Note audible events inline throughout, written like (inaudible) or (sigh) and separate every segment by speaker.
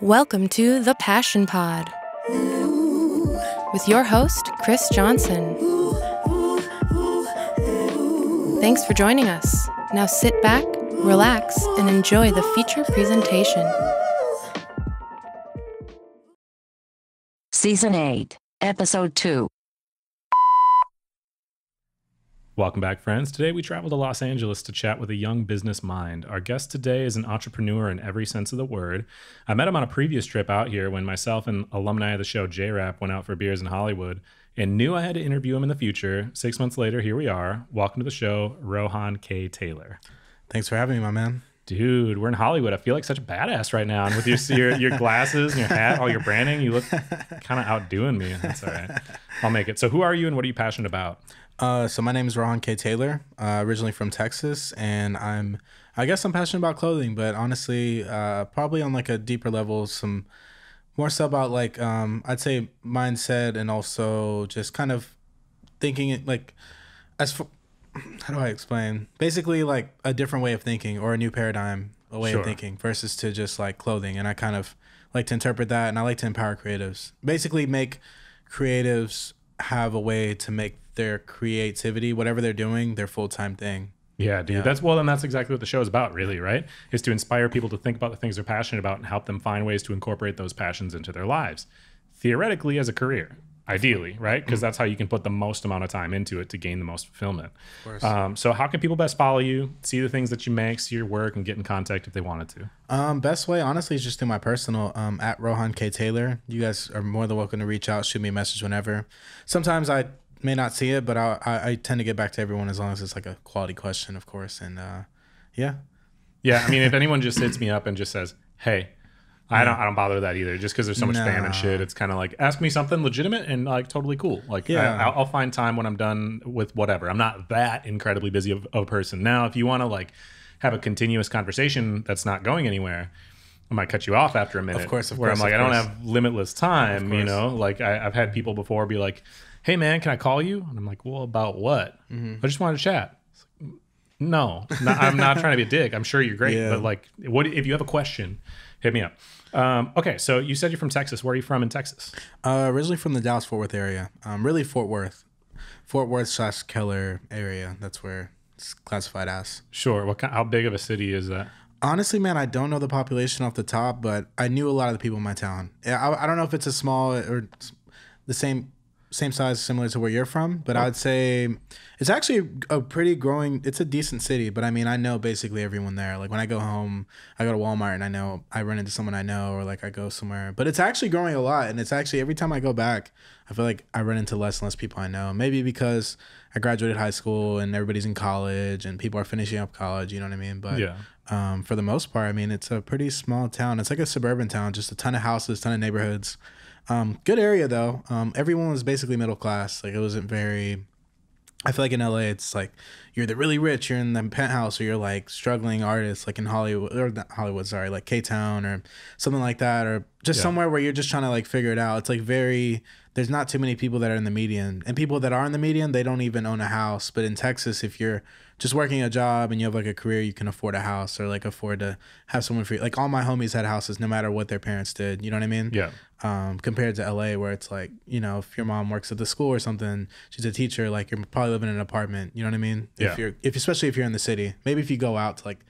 Speaker 1: Welcome to the Passion Pod with your host, Chris Johnson. Thanks for joining us. Now sit back, relax, and enjoy the feature presentation.
Speaker 2: Season 8, Episode 2.
Speaker 3: Welcome back, friends. Today we travel to Los Angeles to chat with a young business mind. Our guest today is an entrepreneur in every sense of the word. I met him on a previous trip out here when myself and alumni of the show J Rap went out for beers in Hollywood and knew I had to interview him in the future. Six months later, here we are. Welcome to the show, Rohan K. Taylor.
Speaker 4: Thanks for having me, my man.
Speaker 3: Dude, we're in Hollywood. I feel like such a badass right now. And with your your, your glasses and your hat, all your branding, you look (laughs) kind of outdoing me. That's all right. I'll make it. So, who are you and what are you passionate about?
Speaker 4: Uh, so my name is Rohan K. Taylor, uh, originally from Texas, and I'm, I guess I'm passionate about clothing, but honestly, uh, probably on like a deeper level, some more so about like, um, I'd say mindset and also just kind of thinking it like, as for, (clears throat) how do I explain? Basically, like a different way of thinking or a new paradigm, a way
Speaker 3: Sure.
Speaker 4: of thinking versus to just like clothing, and I kind of like to interpret that, and I like to empower creatives. Basically, make creatives have a way to make their creativity, whatever they're doing, their full time thing.
Speaker 3: Yeah, dude.
Speaker 4: Yeah.
Speaker 3: That's well, and that's exactly what the show is about, really, right? Is to inspire people to think about the things they're passionate about and help them find ways to incorporate those passions into their lives. Theoretically, as a career, ideally, right?
Speaker 4: Mm.
Speaker 3: Because that's how you can put the most amount of time into it to gain the most fulfillment.
Speaker 4: course.
Speaker 3: Um, so, how can people best follow you, see the things that you make, see your work, and get in contact if they wanted to?
Speaker 4: Um, best way, honestly, is just through my personal um at Rohan K Taylor. You guys are more than welcome to reach out, shoot me a message whenever. Sometimes I may not see it, but I I, I tend to get back to everyone as long as it's like a quality question, of course. And uh, yeah,
Speaker 3: Yeah, I mean, if anyone just hits me up and just says, "Hey," I don't, I don't bother with that either. Just because there's so much spam and shit, it's kind of like ask me something legitimate and like totally cool. Like,
Speaker 4: Yeah.
Speaker 3: I, I'll, I'll find time when I'm done with whatever. I'm not that incredibly busy of, of a person. Now, if you want to like have a continuous conversation that's not going anywhere, I might cut you off after a minute.
Speaker 4: Of course, of
Speaker 3: where
Speaker 4: course,
Speaker 3: I'm like,
Speaker 4: of
Speaker 3: I don't have limitless time. You
Speaker 4: course.
Speaker 3: know, like I, I've had people before be like, "Hey, man, can I call you?" And I'm like, "Well, about what?"
Speaker 4: Mm-hmm.
Speaker 3: I just wanted to chat. It's like, no, no, I'm not trying to be a dick. I'm sure you're great, (laughs)
Speaker 4: Yeah.
Speaker 3: but like, what if you have a question? Hit me up. Um, okay, so you said you're from Texas. Where are you from in Texas?
Speaker 4: uh, originally from the Dallas Fort Worth area. Um, really Fort Worth, Fort Worth slash Keller area. That's where it's classified as.
Speaker 3: Sure. What kind, how big of a city is that?
Speaker 4: Honestly, man, I don't know the population off the top, but I knew a lot of the people in my town. Yeah, I, I don't know if it's a small or the same same size, similar to where you're from, but I'd say it's actually a pretty growing. It's a decent city, but I mean, I know basically everyone there. Like when I go home, I go to Walmart and I know I run into someone I know, or like I go somewhere. But it's actually growing a lot, and it's actually every time I go back, I feel like I run into less and less people I know. Maybe because I graduated high school and everybody's in college and people are finishing up college. You know what I mean? But
Speaker 3: Yeah.
Speaker 4: um, for the most part, I mean, it's a pretty small town. It's like a suburban town, just a ton of houses, ton of neighborhoods. Um, good area though. Um, everyone was basically middle class. Like it wasn't very. I feel like in LA, it's like you're the really rich, you're in the penthouse, or you're like struggling artists, like in Hollywood or not Hollywood, sorry, like K Town or something like that, or just
Speaker 3: Yeah.
Speaker 4: somewhere where you're just trying to like figure it out. It's like very. There's not too many people that are in the median, and people that are in the median, they don't even own a house. But in Texas, if you're just working a job and you have like a career, you can afford a house or like afford to have someone for you. Like all my homies had houses, no matter what their parents did. You know what I mean?
Speaker 3: Yeah.
Speaker 4: Um, compared to LA, where it's like, you know, if your mom works at the school or something, she's a teacher, like you're probably living in an apartment. You know what I mean?
Speaker 3: Yeah.
Speaker 4: If you're, if especially if you're in the city, maybe if you go out to like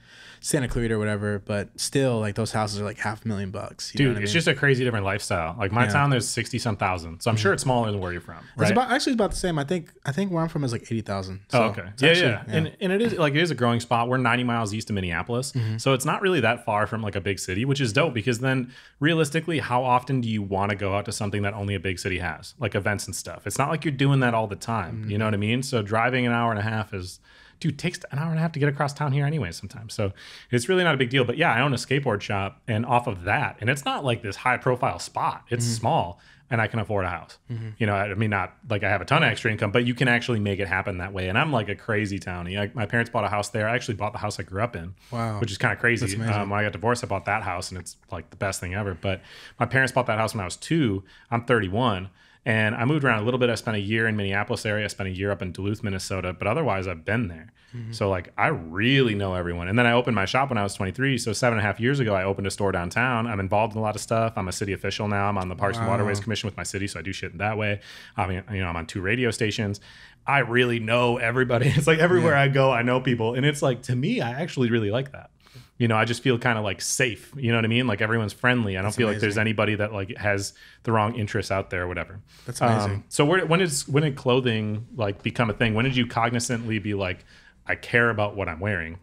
Speaker 4: Santa Clarita or whatever, but still, like those houses are like half a million bucks. You know
Speaker 3: Dude,
Speaker 4: what I
Speaker 3: it's
Speaker 4: mean?
Speaker 3: just a crazy different lifestyle. Like my
Speaker 4: Yeah. Mm-hmm.
Speaker 3: town, there's 60 some thousand. So I'm sure it's smaller than where you're from.
Speaker 4: It's
Speaker 3: Right.
Speaker 4: about actually it's about the same. I think I think where I'm from is like eighty thousand.
Speaker 3: Oh, okay. Yeah, yeah, And and it is like it is a growing spot. We're 90 miles east of Minneapolis,
Speaker 4: Mm-hmm.
Speaker 3: so it's not really that far from like a big city, which is dope. Because then, realistically, how often do you want to go out to something that only a big city has, like events and stuff? It's not like you're doing that all the time. You know what I mm-hmm. mean? So driving an hour and a half is, dude, takes an hour and a half to get across town here anyway. Sometimes, so it's really not a big deal. But yeah, I own a skateboard shop, and off of that, and it's not like this high profile spot. It's mm-hmm. small. And I can afford a house. You know, I mean, not like I have a ton of extra income, but you can actually make it happen that way. And I'm like a crazy townie. Like my parents bought a house there. I actually bought the house I grew up in.
Speaker 4: Wow.
Speaker 3: Which is kind of crazy. Um, when I got divorced, I bought that house, and it's like the best thing ever. But my parents bought that house when I was two. I'm 31, And I moved around a little bit. I spent a year in Minneapolis area. I spent a year up in Duluth, Minnesota. But otherwise, I've been there. Mm-hmm. So like I really know everyone. And then I opened my shop when I was 23. So seven and a half years ago, I opened a store downtown. I'm involved in a lot of stuff. I'm a city official now. I'm on the Parks and Waterways Commission with my city, so I do shit in that way. I mean, you know, I'm on two radio stations. I really know everybody. (laughs) It's like everywhere I go, I know people, and it's like to me, I actually really like that. You know, I just feel kind of like safe. You know what I mean? Like everyone's friendly. I don't feel like there's anybody that like has the wrong interests out there or whatever.
Speaker 4: That's amazing.
Speaker 3: Um, so where, when did when did clothing like become a thing? When did you cognizantly be like, I care about what I'm wearing?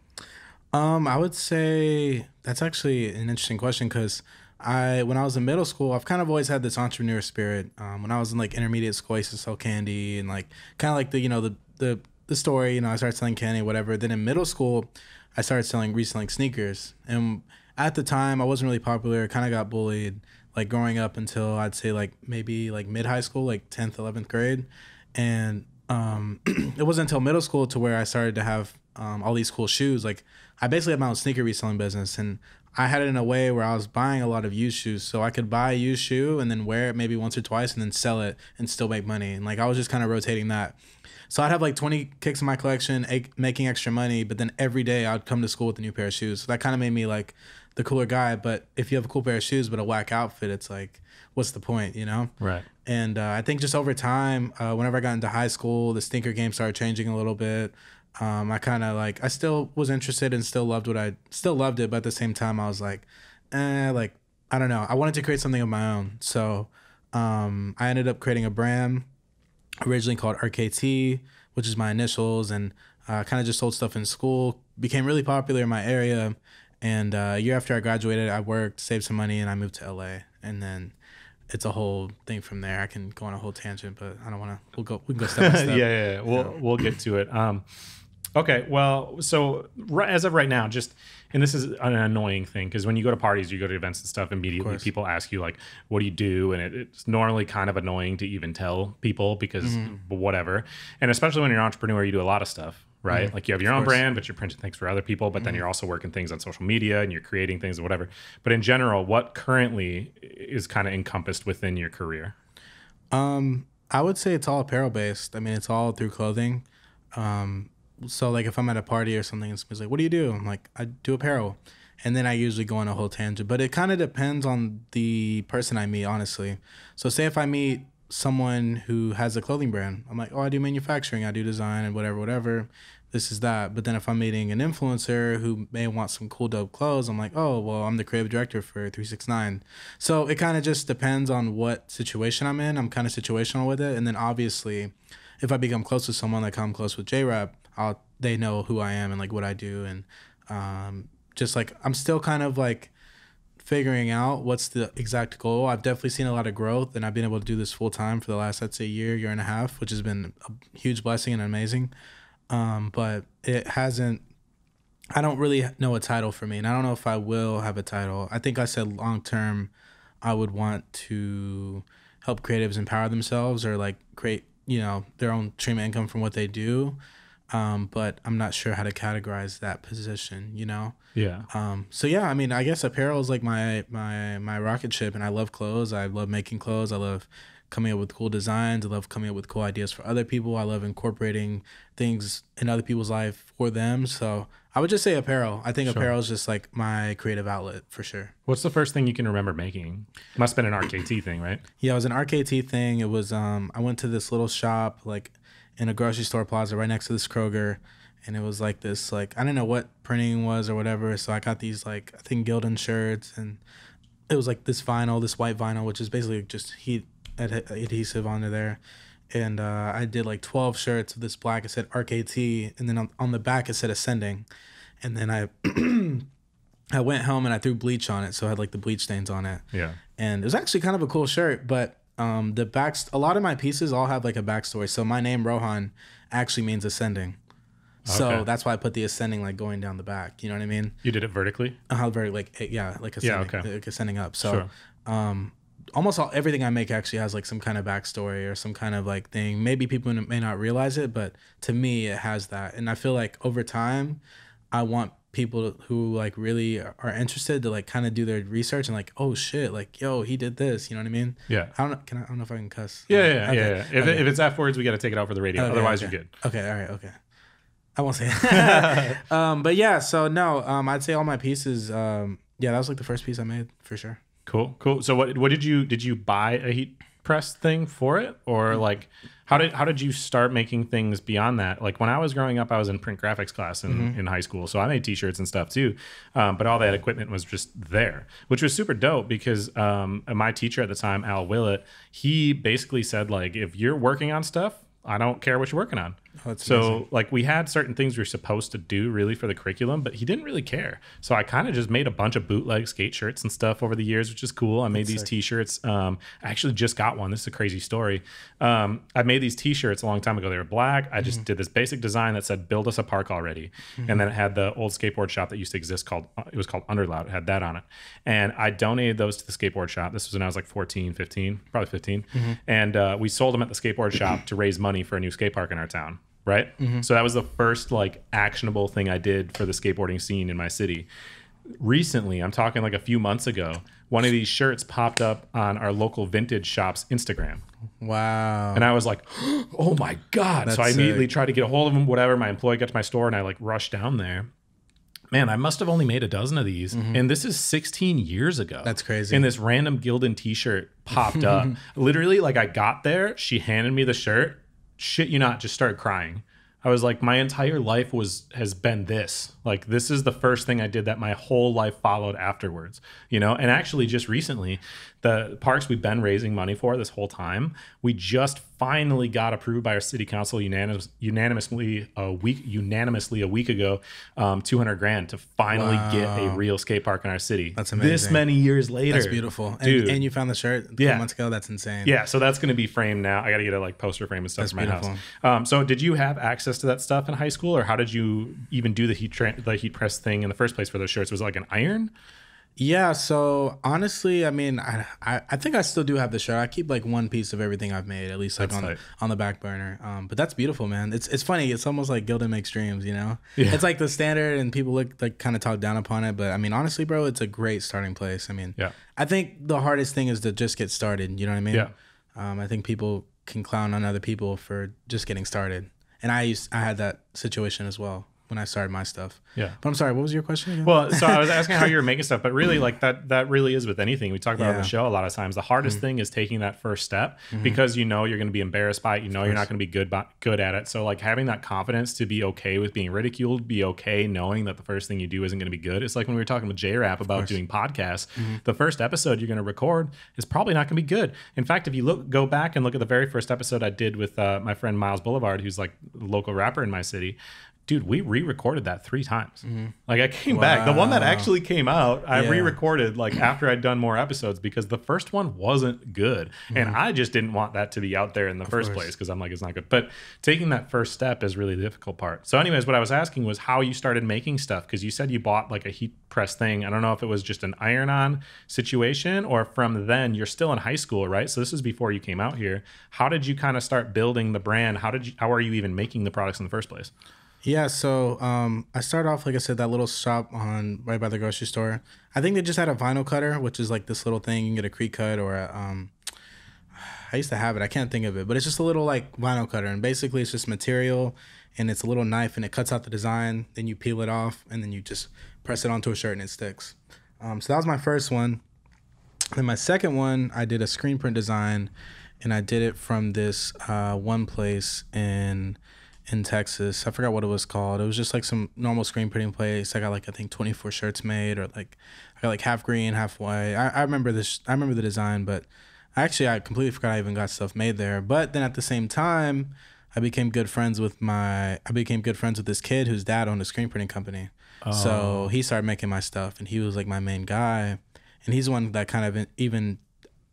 Speaker 4: Um, I would say that's actually an interesting question because I, when I was in middle school, I've kind of always had this entrepreneur spirit. Um, when I was in like intermediate school, I used to sell candy and like kind of like the you know the the the story. You know, I started selling candy, whatever. Then in middle school, I started selling reselling sneakers, and at the time, I wasn't really popular. Kind of got bullied like growing up until I'd say like maybe like mid high school, like tenth, eleventh grade, and um, (clears throat) it wasn't until middle school to where I started to have um, all these cool shoes. Like I basically had my own sneaker reselling business, and I had it in a way where I was buying a lot of used shoes, so I could buy a used shoe and then wear it maybe once or twice, and then sell it and still make money. And like I was just kind of rotating that. So I'd have like 20 kicks in my collection, a- making extra money, but then every day I'd come to school with a new pair of shoes. So that kind of made me like the cooler guy. But if you have a cool pair of shoes but a whack outfit, it's like, what's the point, you know?
Speaker 3: Right.
Speaker 4: And uh, I think just over time, uh, whenever I got into high school, the stinker game started changing a little bit. Um, I kind of like, I still was interested and still loved what I still loved it, but at the same time, I was like, eh, like I don't know. I wanted to create something of my own, so um, I ended up creating a brand originally called RKT, which is my initials, and uh, kind of just sold stuff in school. Became really popular in my area, and uh, a year after I graduated, I worked, saved some money, and I moved to LA. And then it's a whole thing from there. I can go on a whole tangent, but I don't want to. We'll go. We can go step by (laughs) step.
Speaker 3: Yeah, yeah. We'll we'll get to it. Um, okay. Well, so right, as of right now, just and this is an annoying thing because when you go to parties, you go to events and stuff, immediately people ask you like, "What do you do?" And it, it's normally kind of annoying to even tell people because
Speaker 4: Mm-hmm.
Speaker 3: whatever. And especially when you're an entrepreneur, you do a lot of stuff. Right, like you have your own
Speaker 4: course.
Speaker 3: brand, but you're printing things for other people. But then you're also working things on social media and you're creating things and whatever. But in general, what currently is kind of encompassed within your career?
Speaker 4: Um, I would say it's all apparel based. I mean, it's all through clothing. Um, so like if I'm at a party or something, and somebody's like, "What do you do?" I'm like, "I do apparel," and then I usually go on a whole tangent. But it kind of depends on the person I meet, honestly. So say if I meet someone who has a clothing brand, I'm like, "Oh, I do manufacturing, I do design, and whatever, whatever." This is that. But then if I'm meeting an influencer who may want some cool dope clothes, I'm like, oh well, I'm the creative director for 369. So it kind of just depends on what situation I'm in. I'm kind of situational with it, and then obviously, if I become close with someone, like I'm close with J Rap, I'll they know who I am and like what I do, and um, just like I'm still kind of like figuring out what's the exact goal. I've definitely seen a lot of growth, and I've been able to do this full time for the last, I'd say, year, year and a half, which has been a huge blessing and amazing. Um, but it hasn't. I don't really know a title for me, and I don't know if I will have a title. I think I said long term, I would want to help creatives empower themselves or like create, you know, their own stream income from what they do. Um, but I'm not sure how to categorize that position, you know.
Speaker 3: Yeah.
Speaker 4: Um, so yeah, I mean, I guess apparel is like my my my rocket ship, and I love clothes. I love making clothes. I love coming up with cool designs. I love coming up with cool ideas for other people. I love incorporating things in other people's life for them. So I would just say apparel. I think apparel is just like my creative outlet for sure.
Speaker 3: What's the first thing you can remember making? Must have been an RKT thing, right?
Speaker 4: Yeah, it was an RKT thing. It was um I went to this little shop like in a grocery store plaza right next to this Kroger and it was like this like I didn't know what printing was or whatever. So I got these like I think Gildan shirts and it was like this vinyl, this white vinyl, which is basically just heat ad- adhesive onto there. And uh, I did like 12 shirts of this black. It said RKT. And then on, on the back, it said Ascending. And then I (clears throat) I went home and I threw bleach on it. So I had like the bleach stains on it
Speaker 3: Yeah.
Speaker 4: and it was actually kind of a cool shirt but um the back a lot of my pieces all have like a backstory so my name rohan actually means ascending so
Speaker 3: Okay.
Speaker 4: that's why i put the ascending like going down the back you know what i mean
Speaker 3: You did it vertically?
Speaker 4: how very like yeah like ascending, yeah,
Speaker 3: okay.
Speaker 4: like ascending up so
Speaker 3: Sure.
Speaker 4: um almost all everything i make actually has like some kind of backstory or some kind of like thing maybe people may not realize it but to me it has that and i feel like over time i want people who like really are interested to like kind of do their research and like, oh shit, like yo, he did this. You know what I mean?
Speaker 3: Yeah.
Speaker 4: I don't know. Can I, I don't know if I can cuss.
Speaker 3: Yeah, yeah,
Speaker 4: Okay.
Speaker 3: yeah. yeah. If,
Speaker 4: Okay.
Speaker 3: if it's F words, we got to take it out for the radio.
Speaker 4: Okay,
Speaker 3: Otherwise, you're good.
Speaker 4: Okay, all right, okay. I won't say it. (laughs) (laughs) um, but yeah, so no, um, I'd say all my pieces. Um, yeah, that was like the first piece I made for sure.
Speaker 3: Cool, cool. So what what did you did you buy a heat press thing for it or
Speaker 4: Mm.
Speaker 3: like how did how did you start making things beyond that? Like when I was growing up, I was in print graphics class in,
Speaker 4: Mm-hmm.
Speaker 3: in high school, so I made T-shirts and stuff too. Um, but all that equipment was just there, which was super dope because um, my teacher at the time, Al Willett, he basically said like, if you're working on stuff, I don't care what you're working on.
Speaker 4: Oh, that's
Speaker 3: so
Speaker 4: amazing.
Speaker 3: like we had certain things we were supposed to do really for the curriculum, but he didn't really care. So I kind of just made a bunch of bootleg skate shirts and stuff over the years, which is cool. I made these t-shirts. Um, I actually just got one. This is a crazy story. Um, I made these t-shirts a long time ago. They were black. I just did this basic design that said "Build us a park already," and then it had the old skateboard shop that used to exist called it was called Underloud. It had that on it, and I donated those to the skateboard shop. This was when I was like 14, 15, probably 15, and uh, we sold them at the skateboard shop to raise money for a new skate park in our town right? So that was the first like actionable thing I did for the skateboarding scene in my city. Recently, I'm talking like a few months ago, one of these shirts popped up on our local vintage shop's Instagram.
Speaker 4: Wow.
Speaker 3: And I was like, (gasps) oh my God. so I immediately
Speaker 4: sick.
Speaker 3: tried to get a hold of him, whatever. My employee got to my store and I like rushed down there. Man, I must have only made a dozen of these. And this is 16 years ago.
Speaker 4: Mm-hmm. That's crazy.
Speaker 3: And this random Gildan t shirt popped up. (laughs) Literally, like I got there, she handed me the shirt. Shit, you not, just started crying. I was like, my entire life was has been this. Like, this is the first thing I did that my whole life followed afterwards. You know, and actually, just recently, the parks we've been raising money for this whole time, we just finally got approved by our city council unanimous, unanimously a week unanimously a week ago, um, two hundred grand to finally get a real skate park in our city.
Speaker 4: That's amazing.
Speaker 3: This many years later,
Speaker 4: That's beautiful. And,
Speaker 3: dude.
Speaker 4: and you found the shirt
Speaker 3: Yeah.
Speaker 4: months ago. That's insane.
Speaker 3: Yeah, so that's going to be framed now. I got to get a like poster frame and stuff
Speaker 4: That's
Speaker 3: for my
Speaker 4: beautiful.
Speaker 3: house. Um, so did you have access to that stuff in high school, or how did you even do the heat tra- the heat press thing in the first place for those shirts? Was it like an iron?
Speaker 4: Yeah. So honestly, I mean, I, I I think I still do have the shirt. I keep like one piece of everything I've made, at least like
Speaker 3: That's
Speaker 4: on
Speaker 3: tight.
Speaker 4: on the back burner. Um, but that's beautiful, man. It's it's funny. It's almost like Gildan makes dreams. You know.
Speaker 3: Yeah.
Speaker 4: It's like the standard, and people look like kind of talk down upon it. But I mean, honestly, bro, it's a great starting place. I mean,
Speaker 3: Yeah.
Speaker 4: I think the hardest thing is to just get started. You know what I mean?
Speaker 3: Yeah.
Speaker 4: Um, I think people can clown on other people for just getting started, and I used I had that situation as well when I started my stuff.
Speaker 3: Yeah.
Speaker 4: But I'm sorry, what was your question again?
Speaker 3: Well, so I was asking how (laughs) you were making stuff, but really, like that, that really is with anything we talk about on the show a lot of times. The hardest mm-hmm. thing is taking that first step mm-hmm. because you know you're going to be embarrassed by it. You know you're not going to be good, by, good at it. So, like having that confidence to be okay with being ridiculed, be okay knowing that the first thing you do isn't going to be good. It's like when we were talking with J Rap about doing podcasts. Mm-hmm. The first episode you're going to record is probably not going to be good. In fact, if you look, go back and look at the very first episode I did with uh, my friend Miles Boulevard, who's like a local rapper in my city. Dude, we re-recorded that three times. Like I came back. The one that actually came out, I
Speaker 4: Yeah.
Speaker 3: re-recorded like (clears throat) after I'd done more episodes because the first one wasn't good, and I just didn't want that to be out there in the first
Speaker 4: Mm-hmm. course.
Speaker 3: place because I'm like it's not good. But taking that first step is really the difficult part. So, anyways, what I was asking was how you started making stuff because you said you bought like a heat press thing. I don't know if it was just an iron-on situation or from then you're still in high school, right? So this is before you came out here. How did you kind of start building the brand? How did you? How are you even making the products in the first place?
Speaker 4: Yeah, so um, I started off like I said that little shop on right by the grocery store. I think they just had a vinyl cutter, which is like this little thing you can get a Cricut or a, um, I used to have it. I can't think of it, but it's just a little like vinyl cutter, and basically it's just material, and it's a little knife, and it cuts out the design. Then you peel it off, and then you just press it onto a shirt, and it sticks. Um, so that was my first one. Then my second one, I did a screen print design, and I did it from this uh, one place in in Texas. I forgot what it was called. It was just like some normal screen printing place. I got like I think 24 shirts made, or like I got like half green, half white. I, I remember this. I remember the design, but actually I completely forgot I even got stuff made there. But then at the same time, I became good friends with my. I became good friends with this kid whose dad owned a screen printing company. Oh. So he started making my stuff, and he was like my main guy, and he's the one that kind of even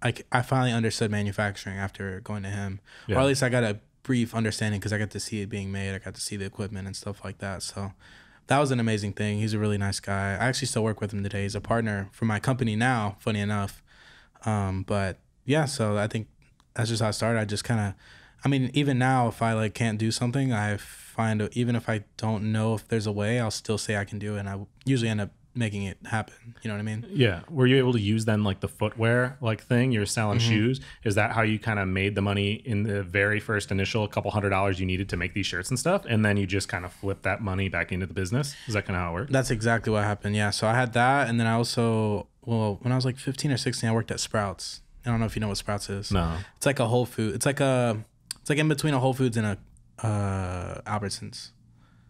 Speaker 4: like I finally understood manufacturing after going to him,
Speaker 3: Yeah.
Speaker 4: or at least I got a brief understanding because I got to see it being made. I got to see the equipment and stuff like that. So that was an amazing thing. He's a really nice guy. I actually still work with him today. He's a partner for my company now. Funny enough, um, but yeah. So I think that's just how I started. I just kind of I mean, even now, if I like can't do something, I find even if I don't know if there's a way, I'll still say I can do it, and I usually end up making it happen. You know what I mean?
Speaker 3: Yeah. Were you able to use then like the footwear like thing? You're selling
Speaker 4: Mm-hmm.
Speaker 3: shoes. Is that how you kind of made the money in the very first initial couple hundred dollars you needed to make these shirts and stuff? And then you just kind of flip that money back into the business? Is that kind of how it worked?
Speaker 4: That's exactly what happened. Yeah. So I had that, and then I also, well, when I was like 15 or 16, I worked at Sprouts. I don't know if you know what Sprouts is.
Speaker 3: No.
Speaker 4: It's like a Whole Food. It's like a, it's like in between a Whole Foods and a uh, Albertsons.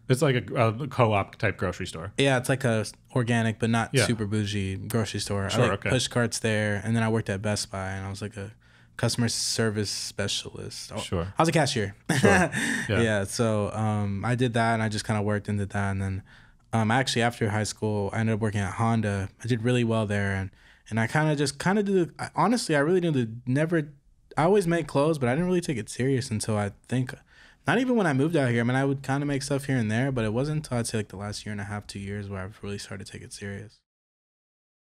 Speaker 3: It's like a, a co-op type grocery store.
Speaker 4: Yeah, it's like a organic but not
Speaker 3: Yeah.
Speaker 4: super bougie grocery store.
Speaker 3: Sure,
Speaker 4: I like
Speaker 3: okay.
Speaker 4: push carts there, and then I worked at Best Buy, and I was like a customer service specialist. Oh,
Speaker 3: Sure.
Speaker 4: I was a cashier. (laughs)
Speaker 3: Yeah.
Speaker 4: yeah. So um, I did that, and I just kind of worked into that, and then um, actually after high school, I ended up working at Honda. I did really well there, and and I kind of just kind of do. I- Honestly, I really did never. I always made clothes, but I didn't really take it serious until I think. Not even when I moved out here. I mean, I would kind of make stuff here and there, but it wasn't until I'd say like the last year and a half, two years, where I've really started to take it serious.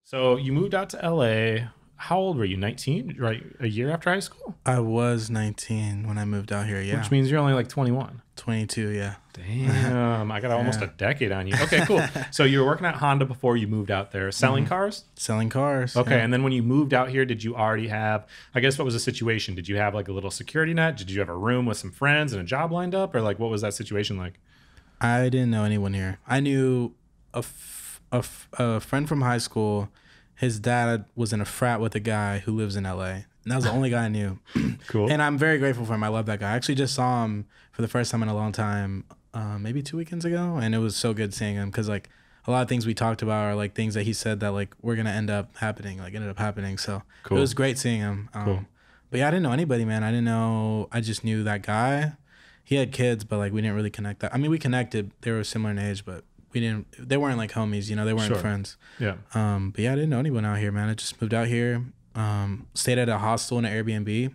Speaker 3: So you moved out to LA. How old were you? 19? Right. A year after high school?
Speaker 4: I was 19 when I moved out here. Yeah,
Speaker 3: Which means you're only like 21.
Speaker 4: 22. Yeah.
Speaker 3: Damn. I got (laughs) almost a decade on you. Okay, cool. (laughs) so you were working at Honda before you moved out there, selling mm-hmm. cars?
Speaker 4: Selling cars.
Speaker 3: Okay,
Speaker 4: yeah.
Speaker 3: and then when you moved out here, did you already have? I guess what was the situation? Did you have like a little security net? Did you have a room with some friends and a job lined up, or like what was that situation like?
Speaker 4: I didn't know anyone here. I knew a, f- a, f- a friend from high school. His dad was in a frat with a guy who lives in LA. And that was the only guy I knew. (clears throat) (clears throat)
Speaker 3: Cool.
Speaker 4: And I'm very grateful for him. I love that guy. I actually just saw him for the first time in a long time, uh, maybe two weekends ago. And it was so good seeing him because, like, a lot of things we talked about are like things that he said that, like, we're going to end up happening, like, ended up happening. So
Speaker 3: Cool.
Speaker 4: it was great seeing him. Um,
Speaker 3: Cool.
Speaker 4: But yeah, I didn't know anybody, man. I didn't know. I just knew that guy. He had kids, but like we didn't really connect. That I mean, we connected. They were similar in age, but we didn't. They weren't like homies, you know. They weren't
Speaker 3: Sure.
Speaker 4: friends.
Speaker 3: yeah.
Speaker 4: Um, but yeah, I didn't know anyone out here, man. I just moved out here. Um, stayed at a hostel and an Airbnb,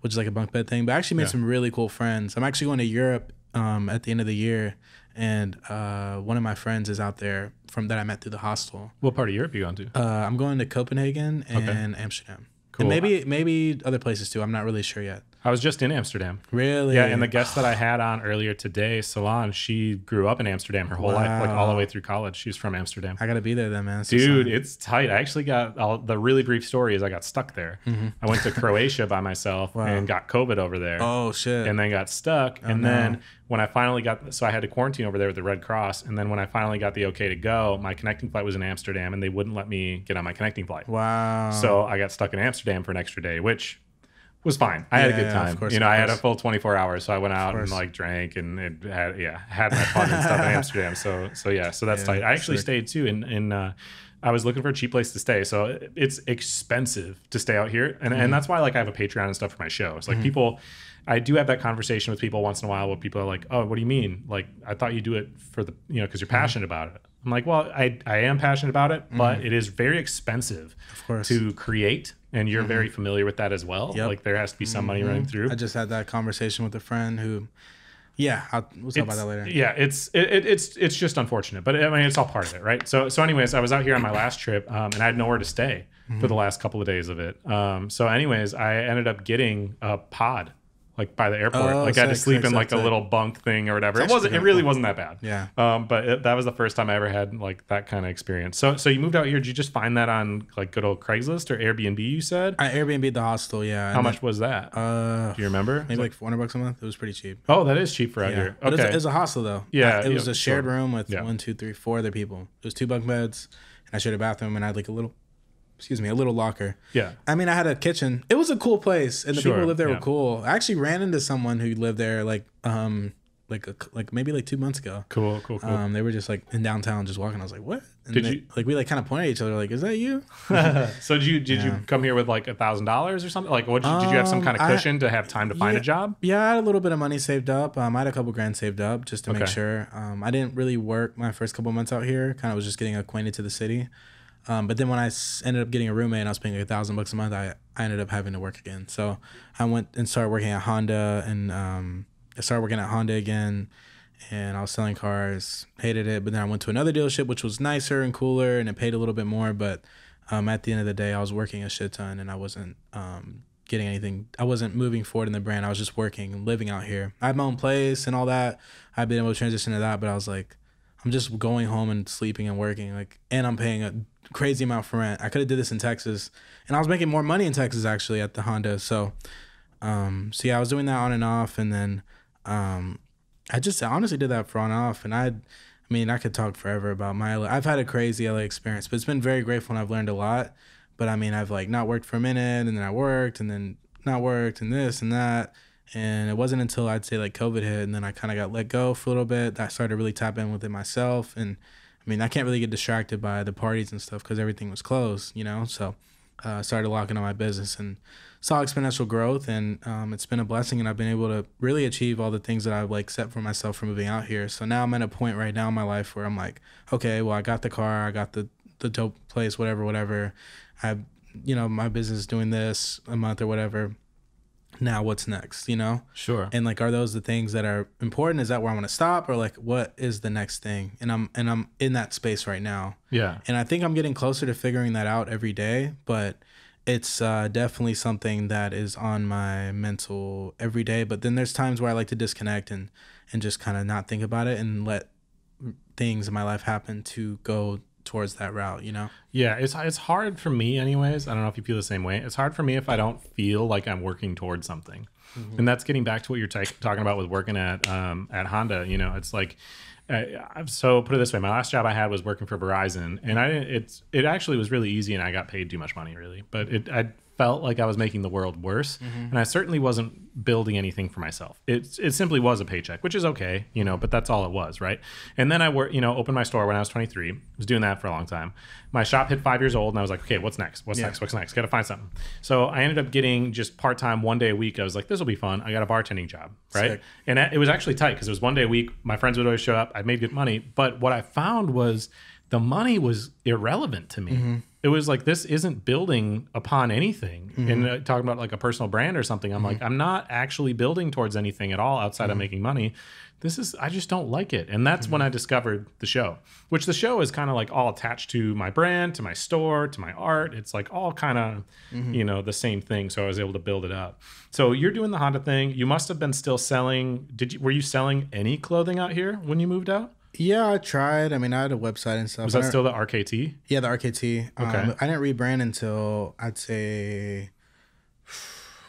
Speaker 4: which is like a bunk bed thing. But I actually made
Speaker 3: Yeah.
Speaker 4: some really cool friends. I'm actually going to Europe um, at the end of the year, and uh, one of my friends is out there from that I met through the hostel.
Speaker 3: What part of Europe are you going to?
Speaker 4: Uh, I'm going to Copenhagen and Amsterdam.
Speaker 3: Cool.
Speaker 4: And maybe maybe other places too. I'm not really sure yet.
Speaker 3: I was just in Amsterdam.
Speaker 4: Really?
Speaker 3: Yeah, and the guest that I had on earlier today, Salon, she grew up in Amsterdam her whole life, like all the way through college. She's from Amsterdam.
Speaker 4: I gotta be there then, man.
Speaker 3: Dude, it's tight. I actually got all, the really brief story is I got stuck there. Mm-hmm. I went to (laughs) Croatia by myself and got COVID over there.
Speaker 4: oh shit.
Speaker 3: and then got stuck. Oh, and
Speaker 4: no.
Speaker 3: then when I finally got, so I had to quarantine over there with the Red Cross. And then when I finally got the okay to go, my connecting flight was in Amsterdam, and they wouldn't let me get on my connecting flight.
Speaker 4: wow.
Speaker 3: So I got stuck in Amsterdam for an extra day, which was fine. I had a
Speaker 4: Yeah,
Speaker 3: good
Speaker 4: yeah, of course,
Speaker 3: you know,
Speaker 4: of
Speaker 3: I had a full 24 hours, so I went out and like drank and it had yeah had my fun and stuff in (laughs) Amsterdam. So so yeah, so that's
Speaker 4: Yeah,
Speaker 3: tight. I actually
Speaker 4: sick.
Speaker 3: stayed too in in. Uh, I was looking for a cheap place to stay, so it's expensive to stay out here, and
Speaker 4: Mm-hmm.
Speaker 3: and that's why like I have a Patreon and stuff for my show. It's like people, I do have that conversation with people once in a while where people are like, "Oh, what do you mean? Like I thought you do it for the you know because you're
Speaker 4: Mm-hmm.
Speaker 3: passionate about it." I'm like, "Well, I I am passionate about it, but it is very expensive
Speaker 4: of course. Mm-hmm.
Speaker 3: to create, and you're very familiar with that as well.
Speaker 4: Yep.
Speaker 3: Like there has to be some money running through.
Speaker 4: I just had that conversation with a friend who, yeah, I'll, we'll talk about that later.
Speaker 3: Yeah, it's it, it, it's it's just unfortunate, but I mean it's all part of it, right? So so anyways, I was out here on my last trip, um, and I had nowhere to stay
Speaker 4: Mm-hmm.
Speaker 3: for the last couple of days of it. Um, so anyways, I ended up getting a pod. Like by the airport,
Speaker 4: Oh,
Speaker 3: like I had to sleep
Speaker 4: sick,
Speaker 3: in like
Speaker 4: sick,
Speaker 3: a little bunk thing or whatever. It wasn't. It really wasn't that bad.
Speaker 4: Yeah.
Speaker 3: Um, but it, that was the first time I ever had like that kind of experience. So so you moved out here. Did you just find that on like good old Craigslist or Airbnb? You said.
Speaker 4: I Airbnb the hostel, yeah.
Speaker 3: How
Speaker 4: and
Speaker 3: much was that?
Speaker 4: Uh,
Speaker 3: Do you remember?
Speaker 4: maybe like 400 bucks a month. It was pretty cheap.
Speaker 3: oh, that is cheap for out
Speaker 4: Yeah.
Speaker 3: here.
Speaker 4: It
Speaker 3: Okay.
Speaker 4: it was a hostel though.
Speaker 3: Yeah,
Speaker 4: It was
Speaker 3: yeah,
Speaker 4: a shared
Speaker 3: sure.
Speaker 4: room with
Speaker 3: Yeah.
Speaker 4: one, two, three, four other people. It was two bunk beds, and I shared a bathroom, and I had like a little, excuse me, a little locker.
Speaker 3: yeah.
Speaker 4: I mean, I had a kitchen. It was a cool place, and the people who lived there
Speaker 3: yeah.
Speaker 4: were cool. I actually ran into someone who lived there like, um, like a, like maybe like two months ago.
Speaker 3: Cool. Cool. Cool.
Speaker 4: Um, they were just like in downtown, just walking. I was like, "What?" And
Speaker 3: Did
Speaker 4: they-
Speaker 3: you-
Speaker 4: like we like kind of pointed at each other, like, "Is that you?" (laughs)
Speaker 3: so did you did you come here with like a thousand dollars or something? Like what did, did you have some
Speaker 4: Um,
Speaker 3: kind of
Speaker 4: I-
Speaker 3: cushion to have time to find a job?
Speaker 4: Yeah, I had a little bit of money saved up. Um, I had a couple grand saved up just to make sure. Um, I didn't really work my first couple months out here. Kind of was just getting acquainted to the city. Um, but then when I ended up getting a roommate and I was paying like a thousand bucks a month, I, I ended up having to work again. So I went and started working at Honda and um, I started working at Honda again. And I was selling cars, hated it. But then I went to another dealership, which was nicer and cooler, and it paid a little bit more. But um, at the end of the day, I was working a shit ton, and I wasn't um, getting anything. I wasn't moving forward in the brand. I was just working and living out here. I had my own place and all that. I've been able to transition to that, but I was like, I'm just going home and sleeping and working. Like, and I'm paying a crazy amount for rent. I could have did this in Texas, and I was making more money in Texas actually at the Honda. So, um, so yeah, I was doing that on and off, and then, um, I just honestly did that for on and off, and I, I mean, I could talk forever about my. I've had a crazy LA experience, but it's been very grateful, and I've learned a lot. But I mean, I've like not worked for a minute, and then I worked, and then not worked, and this and that. And it wasn't until I'd say like COVID hit, and then I kind of got let go for a little bit. That I started really tap in with it myself, and I mean, I can't really get distracted by the parties and stuff because everything was closed, you know. So uh, I started locking on my business and saw exponential growth, and um, it's been a blessing. And I've been able to really achieve all the things that I've like set for myself for moving out here. So now I'm at a point right now in my life where I'm like, okay, well, I got the car, I got the the dope place, whatever, whatever. I, you know, my business doing this a month or whatever now what's next you know?
Speaker 3: Sure.
Speaker 4: and like are those the things that are important? Is that where i want to stop? Or like what is the next thing? And i'm and i'm in that space right now.
Speaker 3: Yeah.
Speaker 4: and i think i'm getting closer to figuring that out every day but it's uh, definitely something that is on my mental every day. But then there's times where i like to disconnect and and just kind of not think about it and let things in my life happen to go towards that route you know
Speaker 3: Yeah, it's it's hard for me anyways. I don't know if you feel the same way. It's hard for me if I don't feel like I'm working towards something. And that's getting back to what you're ta talking about with working at um, at Honda, you know, it's like uh, I've- so put it this way, my last job I had was working for Verizon and I it's it actually was really easy and I got paid too much money really, but it I felt like I was making the world worse mm-hmm. and I certainly wasn't building anything for myself. It it simply was a paycheck, which is okay, you know, but that's all it was, right? And then I worked, you know, opened my store when I was 23. Was doing that for a long time. My shop hit 5 years old and I was like, "Okay, what's next? What's
Speaker 4: Yeah.
Speaker 3: next? What's next? Got to find something." So I ended up getting just part-time one day a week. I was like, "This will be fun." I got a bartending job, right?
Speaker 4: Sick.
Speaker 3: And it was actually tight because it was one day a week. My friends would always show up. I made good money, but what I found was the money was irrelevant to me. Mm-hmm. It was like this isn't building upon anything. And mm-hmm. uh, talking about like a personal brand or something, I'm mm-hmm. like, I'm not actually building towards anything at all outside of mm-hmm. making money. This is I just don't like it. And that's when I discovered the show, which the show is kind of like all attached to my brand, to my store, to my art. It's like all kind of, you know, the same thing. So I was able to build it up. So you're doing the Honda thing. You must have been still selling. Did you were you selling any clothing out here when you moved out?
Speaker 4: Yeah i tried i mean i had a website and stuff
Speaker 3: Was that still the RKT?
Speaker 4: Yeah, the RKT.
Speaker 3: Okay.
Speaker 4: Um, I didn't rebrand until I'd say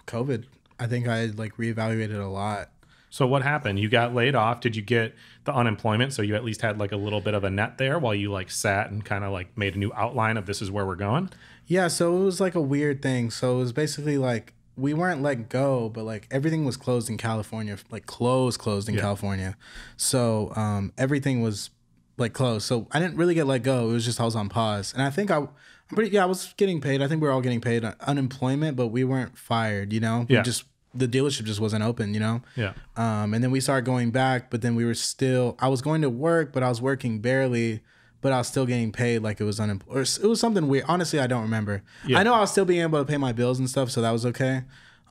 Speaker 4: COVID. I think I like reevaluated a lot.
Speaker 3: So what happened? You got laid off. Did you get the unemployment? So you at least had like a little bit of a net there while you like sat and kind of like made a new outline of this is where we're going.
Speaker 4: Yeah, so it was like a weird thing. So it was basically like we weren't let go, but like everything was closed in California, like closed, closed in
Speaker 3: Yeah.
Speaker 4: California. So um, everything was like closed. So I didn't really get let go. It was just I was on pause, and I think I, I'm pretty. Yeah, I was getting paid. I think we were all getting paid on unemployment, but we weren't fired. You know, We
Speaker 3: Yeah.
Speaker 4: just the dealership just wasn't open. You know.
Speaker 3: Yeah.
Speaker 4: Um, and then we started going back, but then we were still. I was going to work, but I was working barely. But I was still getting paid like it was unemployed. Or it was something weird. Honestly, I don't remember.
Speaker 3: Yeah.
Speaker 4: I know I was still being able to pay my bills and stuff, so that was okay.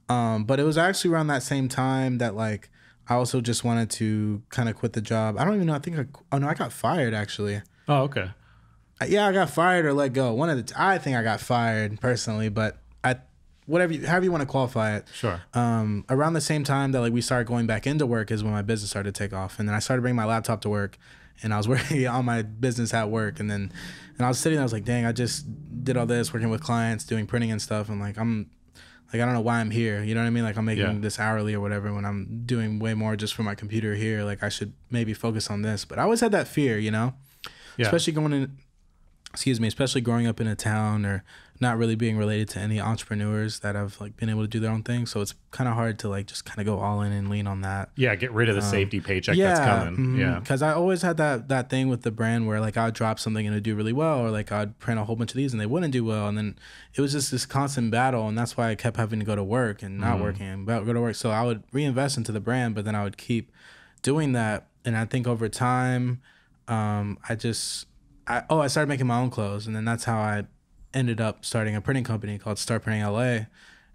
Speaker 4: Um, but it was actually around that same time that like I also just wanted to kind of quit the job. I don't even know. I think I, oh no, I got fired actually.
Speaker 3: Oh, okay.
Speaker 4: Yeah, I got fired or let go. One of the. T- I think I got fired personally, but I, whatever, you, however you want to qualify it
Speaker 3: Sure.
Speaker 4: um, around the same time that like we started going back into work is when my business started to take off, and then I started bringing my laptop to work, and I was working (laughs) on my business at work, and then and I was sitting there, I was like, dang, I just did all this working with clients, doing printing and stuff, and like I'm like I don't know why I'm here, you know what I mean? Like I'm making
Speaker 3: Yeah.
Speaker 4: this hourly or whatever when I'm doing way more just for my computer here. Like I should maybe focus on this, but I always had that fear, you know,
Speaker 3: Yeah.
Speaker 4: especially going in excuse me, especially growing up in a town or not really being related to any entrepreneurs that have like been able to do their own thing. So it's kind of hard to like just kind of go all in and lean on that.
Speaker 3: yeah. Get rid of the um, safety paycheck that's coming. Mm-hmm. Yeah.
Speaker 4: Because I always had that that thing with the brand where like I'd drop something and it'd do really well, or like I'd print a whole bunch of these and they wouldn't do well, and then it was just this constant battle, and that's why I kept having to go to work and not mm-hmm. working and go go to work. So I would reinvest into the brand, but then I would keep doing that, and I think over time, um, I just I oh I started making my own clothes, and then that's how I ended up starting a printing company called Start Printing LA,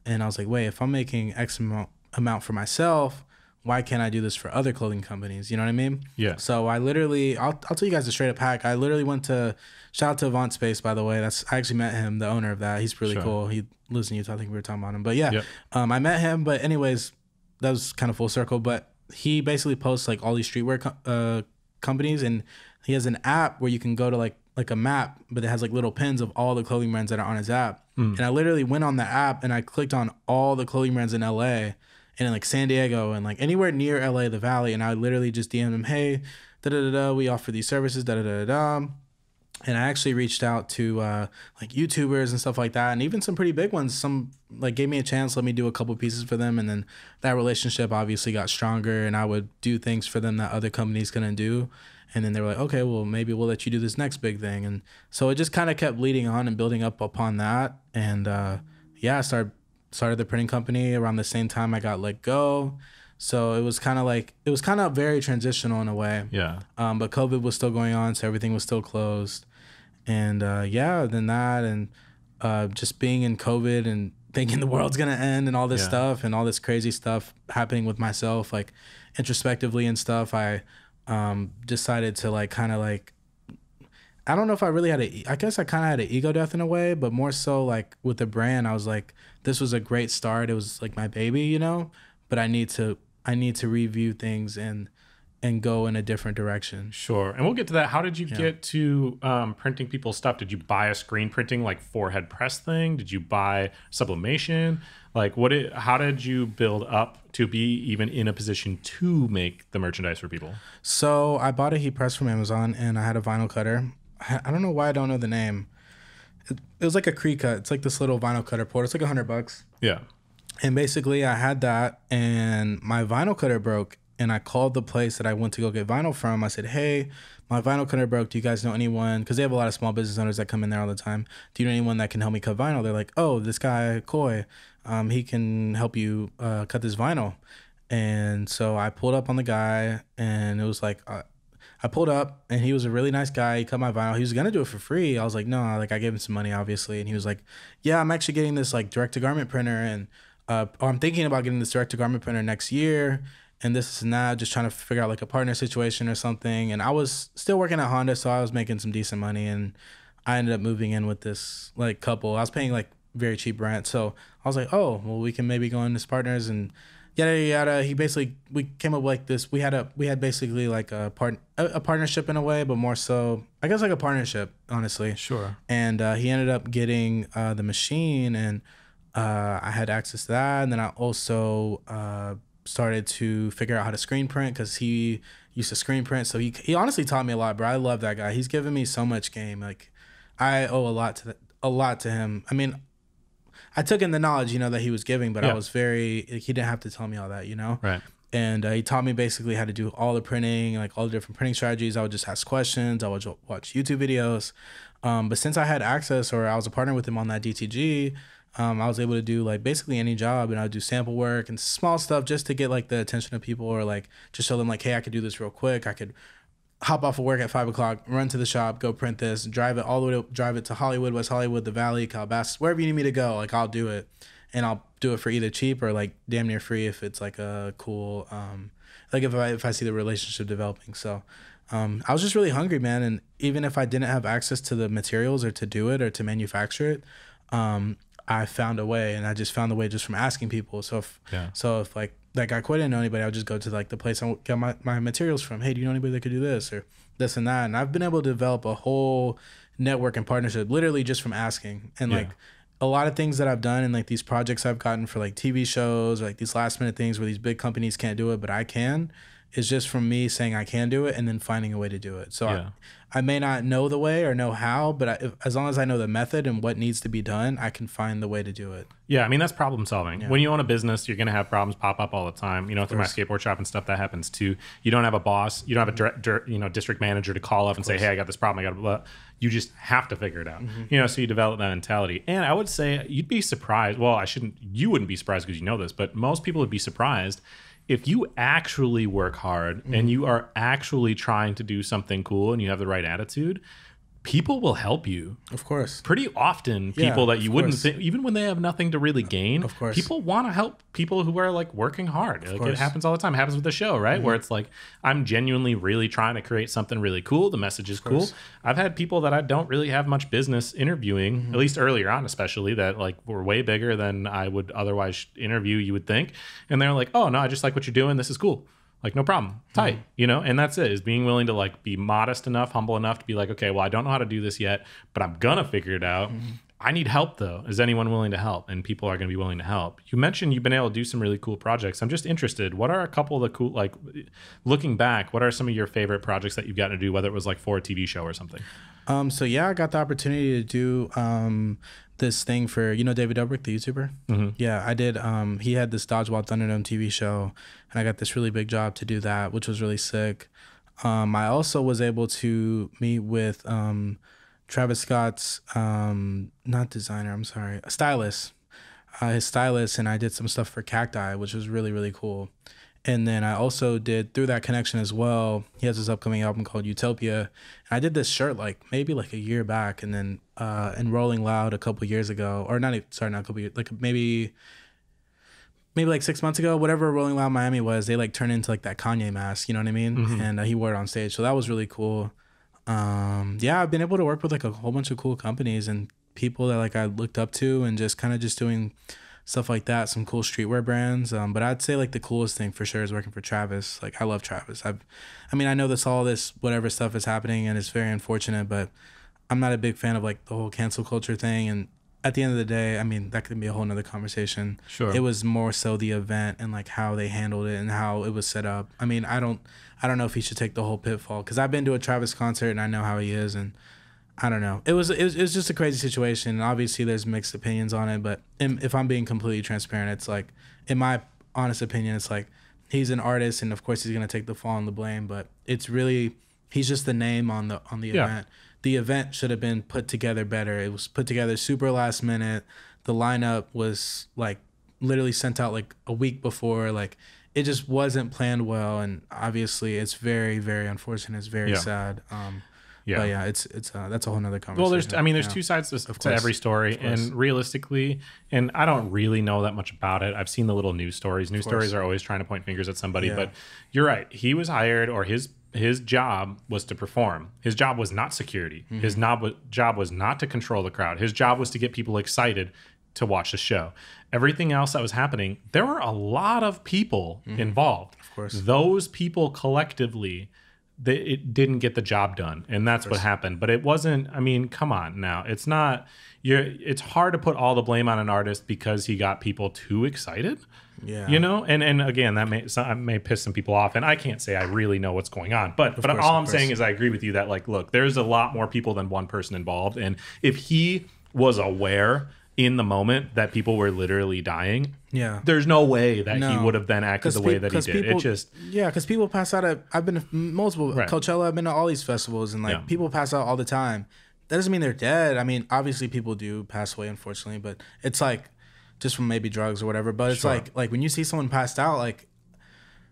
Speaker 4: and I was like, wait, if I'm making X amount amount for myself why can't I do this for other clothing companies? You know what I mean?
Speaker 3: Yeah.
Speaker 4: So I literally, I'll, I'll tell you guys a straight up hack. I literally went to, shout out to Avant Space, by the way. That's, I actually met him, the owner of that. He's really
Speaker 3: Sure.
Speaker 4: cool. He lives in Utah. I think we were talking about him. But yeah,
Speaker 3: Yep.
Speaker 4: um, I met him. But anyways, that was kind of full circle. But he basically posts like all these streetwear co- uh, companies and he has an app where you can go to like, like a map, but it has like little pins of all the clothing brands that are on his app. And I literally went on the app and I clicked on all the clothing brands in LA and in like San Diego and like anywhere near LA, the Valley. And I literally just DM'd him, hey, da da da da, we offer these services, da da da da da. And I actually reached out to uh, like YouTubers and stuff like that, and even some pretty big ones. Some like gave me a chance, let me do a couple pieces for them, and then that relationship obviously got stronger. And I would do things for them that other companies couldn't do. And then they were like, okay, well maybe we'll let you do this next big thing. And so it just kind of kept leading on and building up upon that. And uh, yeah, I started started the printing company around the same time I got let go. So it was kind of like it was kind of very transitional in a way.
Speaker 3: Yeah.
Speaker 4: Um, but COVID was still going on, so everything was still closed. And uh, yeah, then that and uh, just being in COVID and thinking (laughs) the world's gonna end and all this
Speaker 3: Yeah.
Speaker 4: stuff and all this crazy stuff happening with myself, like introspectively and stuff. I um, decided to like kind of like I don't know if I really had a I guess I kind of had an ego death in a way, but more so like with the brand, I was like, this was a great start. It was like my baby, you know. But I need to I need to review things and and go in a different direction.
Speaker 3: Sure. And we'll get to that. How did you get to um, printing people's stuff? Did you buy a screen printing like four-head press thing? Did you buy sublimation? Like what it, how did you build up to be even in a position to make the merchandise for people?
Speaker 4: So I bought a heat press from Amazon and I had a vinyl cutter. I don't know why I don't know the name. It, it was like a Cricut. It's like this little vinyl cutter port. It's like a hundred bucks.
Speaker 3: Yeah.
Speaker 4: And basically, I had that, and my vinyl cutter broke. And I called the place that I went to go get vinyl from. I said, "Hey, my vinyl cutter broke. Do you guys know anyone? Because they have a lot of small business owners that come in there all the time. Do you know anyone that can help me cut vinyl?" They're like, "Oh, this guy Coy, um, he can help you uh, cut this vinyl." And so I pulled up on the guy, and it was like, uh, I pulled up, and he was a really nice guy. He cut my vinyl. He was gonna do it for free. I was like, no, like I gave him some money, obviously, and he was like, yeah, I'm actually getting this like direct to garment printer, and uh, I'm thinking about getting this direct to garment printer next year, and this and that, just trying to figure out like a partner situation or something. And I was still working at Honda, so I was making some decent money, and I ended up moving in with this like couple. I was paying like very cheap rent, so I was like, oh, well, we can maybe go in as partners and yada yada. yada. He basically we came up like this. We had a we had basically like a part a, a partnership in a way, but more so I guess like a partnership, honestly
Speaker 3: Sure.
Speaker 4: and uh, he ended up getting uh, the machine and uh, i had access to that and then i also uh, started to figure out how to screen print because he used to screen print so he, he honestly taught me a lot bro i love that guy he's given me so much game like i owe a lot to that a lot to him i mean i took in the knowledge you know that he was giving but i was very he didn't have to tell me all that you know
Speaker 3: Right.
Speaker 4: and uh, he taught me basically how to do all the printing, like all the different printing strategies. I would just ask questions. I would watch YouTube videos. Um, but since I had access, or I was a partner with him on that DTG, um, I was able to do like basically any job, and I would do sample work and small stuff just to get like the attention of people, or like just show them like, hey, I could do this real quick. I could hop off of work at five o'clock, run to the shop, go print this, drive it all the way, to, drive it to Hollywood, West Hollywood, the Valley, Calabasas, wherever you need me to go. Like I'll do it, and I'll do it for either cheap or like damn near free if it's like a cool, um, like if I if I see the relationship developing. So, um, I was just really hungry, man, and even if I didn't have access to the materials or to do it or to manufacture it, um, I found a way, and I just found the way just from asking people. So if
Speaker 3: Yeah.
Speaker 4: so if like that I quit, didn't know anybody, I would just go to like the place I get my, my materials from. Hey, do you know anybody that could do this or this and that? And I've been able to develop a whole network and partnership literally just from asking. And
Speaker 3: Yeah.
Speaker 4: like a lot of things that I've done and like these projects I've gotten for like TV shows or like these last minute things where these big companies can't do it, but I can, is just from me saying I can do it and then finding a way to do it. So
Speaker 3: Yeah.
Speaker 4: I, I may not know the way or know how, but I, if, as long as I know the method and what needs to be done, I can find the way to do it.
Speaker 3: Yeah, I mean that's problem solving. When you own a business, you're gonna have problems pop up all the time. You know, through my skateboard shop and stuff, that happens too. You don't have a boss, you don't have a mm-hmm. direct, dir- you know district manager to call up and say, "Hey, I got this problem. I got blah." You just have to figure it out. Mm-hmm. You know, so you develop that mentality. And I would say you'd be surprised. Well, I shouldn't. You wouldn't be surprised because you know this, but most people would be surprised if you actually work hard and mm-hmm. you are actually trying to do something cool and you have the right attitude people will help you
Speaker 4: Of course.
Speaker 3: pretty often
Speaker 4: Yeah,
Speaker 3: people that you wouldn't
Speaker 4: course.
Speaker 3: think even when they have nothing to really gain
Speaker 4: Of course.
Speaker 3: people want to help people who are like working hard like it
Speaker 4: course. Mm-hmm.
Speaker 3: happens all the time it happens with the show right where it's like i'm genuinely really trying to create something really cool the message is cool i've had people that i don't really have much business interviewing
Speaker 4: Mm-hmm.
Speaker 3: at least earlier on especially that like were way bigger than i would otherwise interview you would think and they're like oh no i just like what you're doing this is cool like no problem. Tight
Speaker 4: Mm-hmm.
Speaker 3: you know? And that's it is being willing to like be modest enough humble enough to be like okay well i don't know how to do this yet but i'm gonna figure it out.
Speaker 4: Mm-hmm.
Speaker 3: i need help though. Is anyone willing to help? And people are going to be willing to help. You mentioned you've been able to do some really cool projects. I'm just interested what are a couple of the cool like looking back what are some of your favorite projects that you've gotten to do whether it was like for a tv show or something?
Speaker 4: Um, so yeah, I got the opportunity to do um this thing for you know David Dobrik, the YouTuber. Mm-hmm. Yeah, I did. Um, he had this Dodgeball Thunderdome TV show, and I got this really big job to do that, which was really sick. Um, I also was able to meet with um, Travis Scott's um, not designer. I'm sorry, stylist. Uh, his stylist, and I did some stuff for Cacti, which was really really cool. And then I also did through that connection as well. He has this upcoming album called Utopia. And I did this shirt like maybe like a year back, and then uh, in Rolling Loud a couple years ago, or not even sorry, not a couple years, like maybe maybe like six months ago, whatever Rolling Loud Miami was, they like turned into like that Kanye mask, you know what I mean? And uh, he wore it on stage, so that was really cool. Um, yeah, I've been able to work with like a whole bunch of cool companies and people that like I looked up to, and just kind of just doing stuff like that. Some cool streetwear brands. Um, but I'd say like the coolest thing for sure is working for Travis. Like I love Travis. I've, I mean, I know this all this whatever stuff is happening, and it's very unfortunate, but I'm not a big fan of like the whole cancel culture thing. And at the end of the day, I mean, that could be a whole nother conversation.
Speaker 3: Sure.
Speaker 4: It was more so the event and like how they handled it and how it was set up. I mean, I don't, I don't know if he should take the whole pitfall because I've been to a Travis concert and I know how he is and. I don't know. It was, it was it was just a crazy situation. Obviously, there's mixed opinions on it. But in, if I'm being completely transparent, it's like, in my honest opinion, it's like he's an artist, and of course he's gonna take the fall and the blame. But it's really he's just the name on the on the
Speaker 3: Yeah.
Speaker 4: event. The event should have been put together better. It was put together super last minute. The lineup was like literally sent out like a week before. Like it just wasn't planned well, and obviously it's very very unfortunate. It's very
Speaker 3: Yeah.
Speaker 4: sad. Um,
Speaker 3: Yeah.
Speaker 4: but yeah, it's it's uh, that's a whole nother conversation.
Speaker 3: Well, there's, I mean, there's
Speaker 4: Yeah.
Speaker 3: two sides to, to every story, and realistically, and I don't really know that much about it. I've seen the little news stories. News stories are always trying to point fingers at somebody,
Speaker 4: Yeah.
Speaker 3: but you're right. He was hired, or his his job was to perform. His job was not security.
Speaker 4: Mm-hmm.
Speaker 3: His job was, job was not to control the crowd. His job was to get people excited to watch the show. Everything else that was happening, there were a lot of people involved. Of
Speaker 4: Mm-hmm. course.
Speaker 3: those people collectively they, it didn't get the job done and that's what happened. But it wasn't i mean come on now. It's not you're it's hard to put all the blame on an artist because he got people too excited
Speaker 4: Yeah.
Speaker 3: you know? And and again that may that may piss some people off and i can't say i really know what's going on. But but
Speaker 4: course,
Speaker 3: all i'm
Speaker 4: course.
Speaker 3: saying is i agree with you that like look there's a lot more people than one person involved and if he was aware in the moment that people were literally dying
Speaker 4: Yeah.
Speaker 3: there's no way that he would have then acted the way that he did
Speaker 4: people-
Speaker 3: it just
Speaker 4: yeah, because people pass out at I've been to multiple
Speaker 3: Right.
Speaker 4: Coachella. I've been to all these festivals, and like
Speaker 3: Yeah.
Speaker 4: people pass out all the time. That doesn't mean they're dead. I mean, obviously people do pass away, unfortunately, but it's like just from maybe drugs or whatever. But it's
Speaker 3: Sure.
Speaker 4: like like when you see someone passed out, like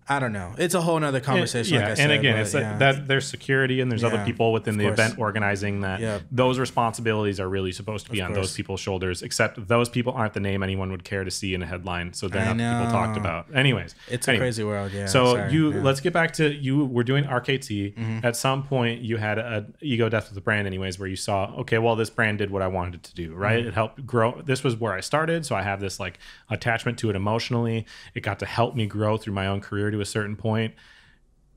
Speaker 4: I don't know. It's a whole nother conversation.
Speaker 3: yeah,
Speaker 4: like
Speaker 3: and again,
Speaker 4: but
Speaker 3: it's
Speaker 4: yeah.
Speaker 3: that, there's security and there's other people within
Speaker 4: of
Speaker 3: the
Speaker 4: course.
Speaker 3: event organizing that.
Speaker 4: Yeah.
Speaker 3: Those responsibilities are really supposed to be on those people's shoulders. Except those people aren't the name anyone would care to see in a headline, so they're
Speaker 4: I
Speaker 3: not the people talked about. Anyways,
Speaker 4: It's a crazy world. Yeah.
Speaker 3: So
Speaker 4: sorry,
Speaker 3: you
Speaker 4: yeah. Mm-hmm.
Speaker 3: let's get back to you were doing RKT. At some point you had a ego death with the brand anyways where you saw, okay, well this brand did what I wanted it to do, right?
Speaker 4: Mm-hmm.
Speaker 3: It helped grow. This was where I started, so I have this like attachment to it emotionally. It got to help me grow through my own career to a certain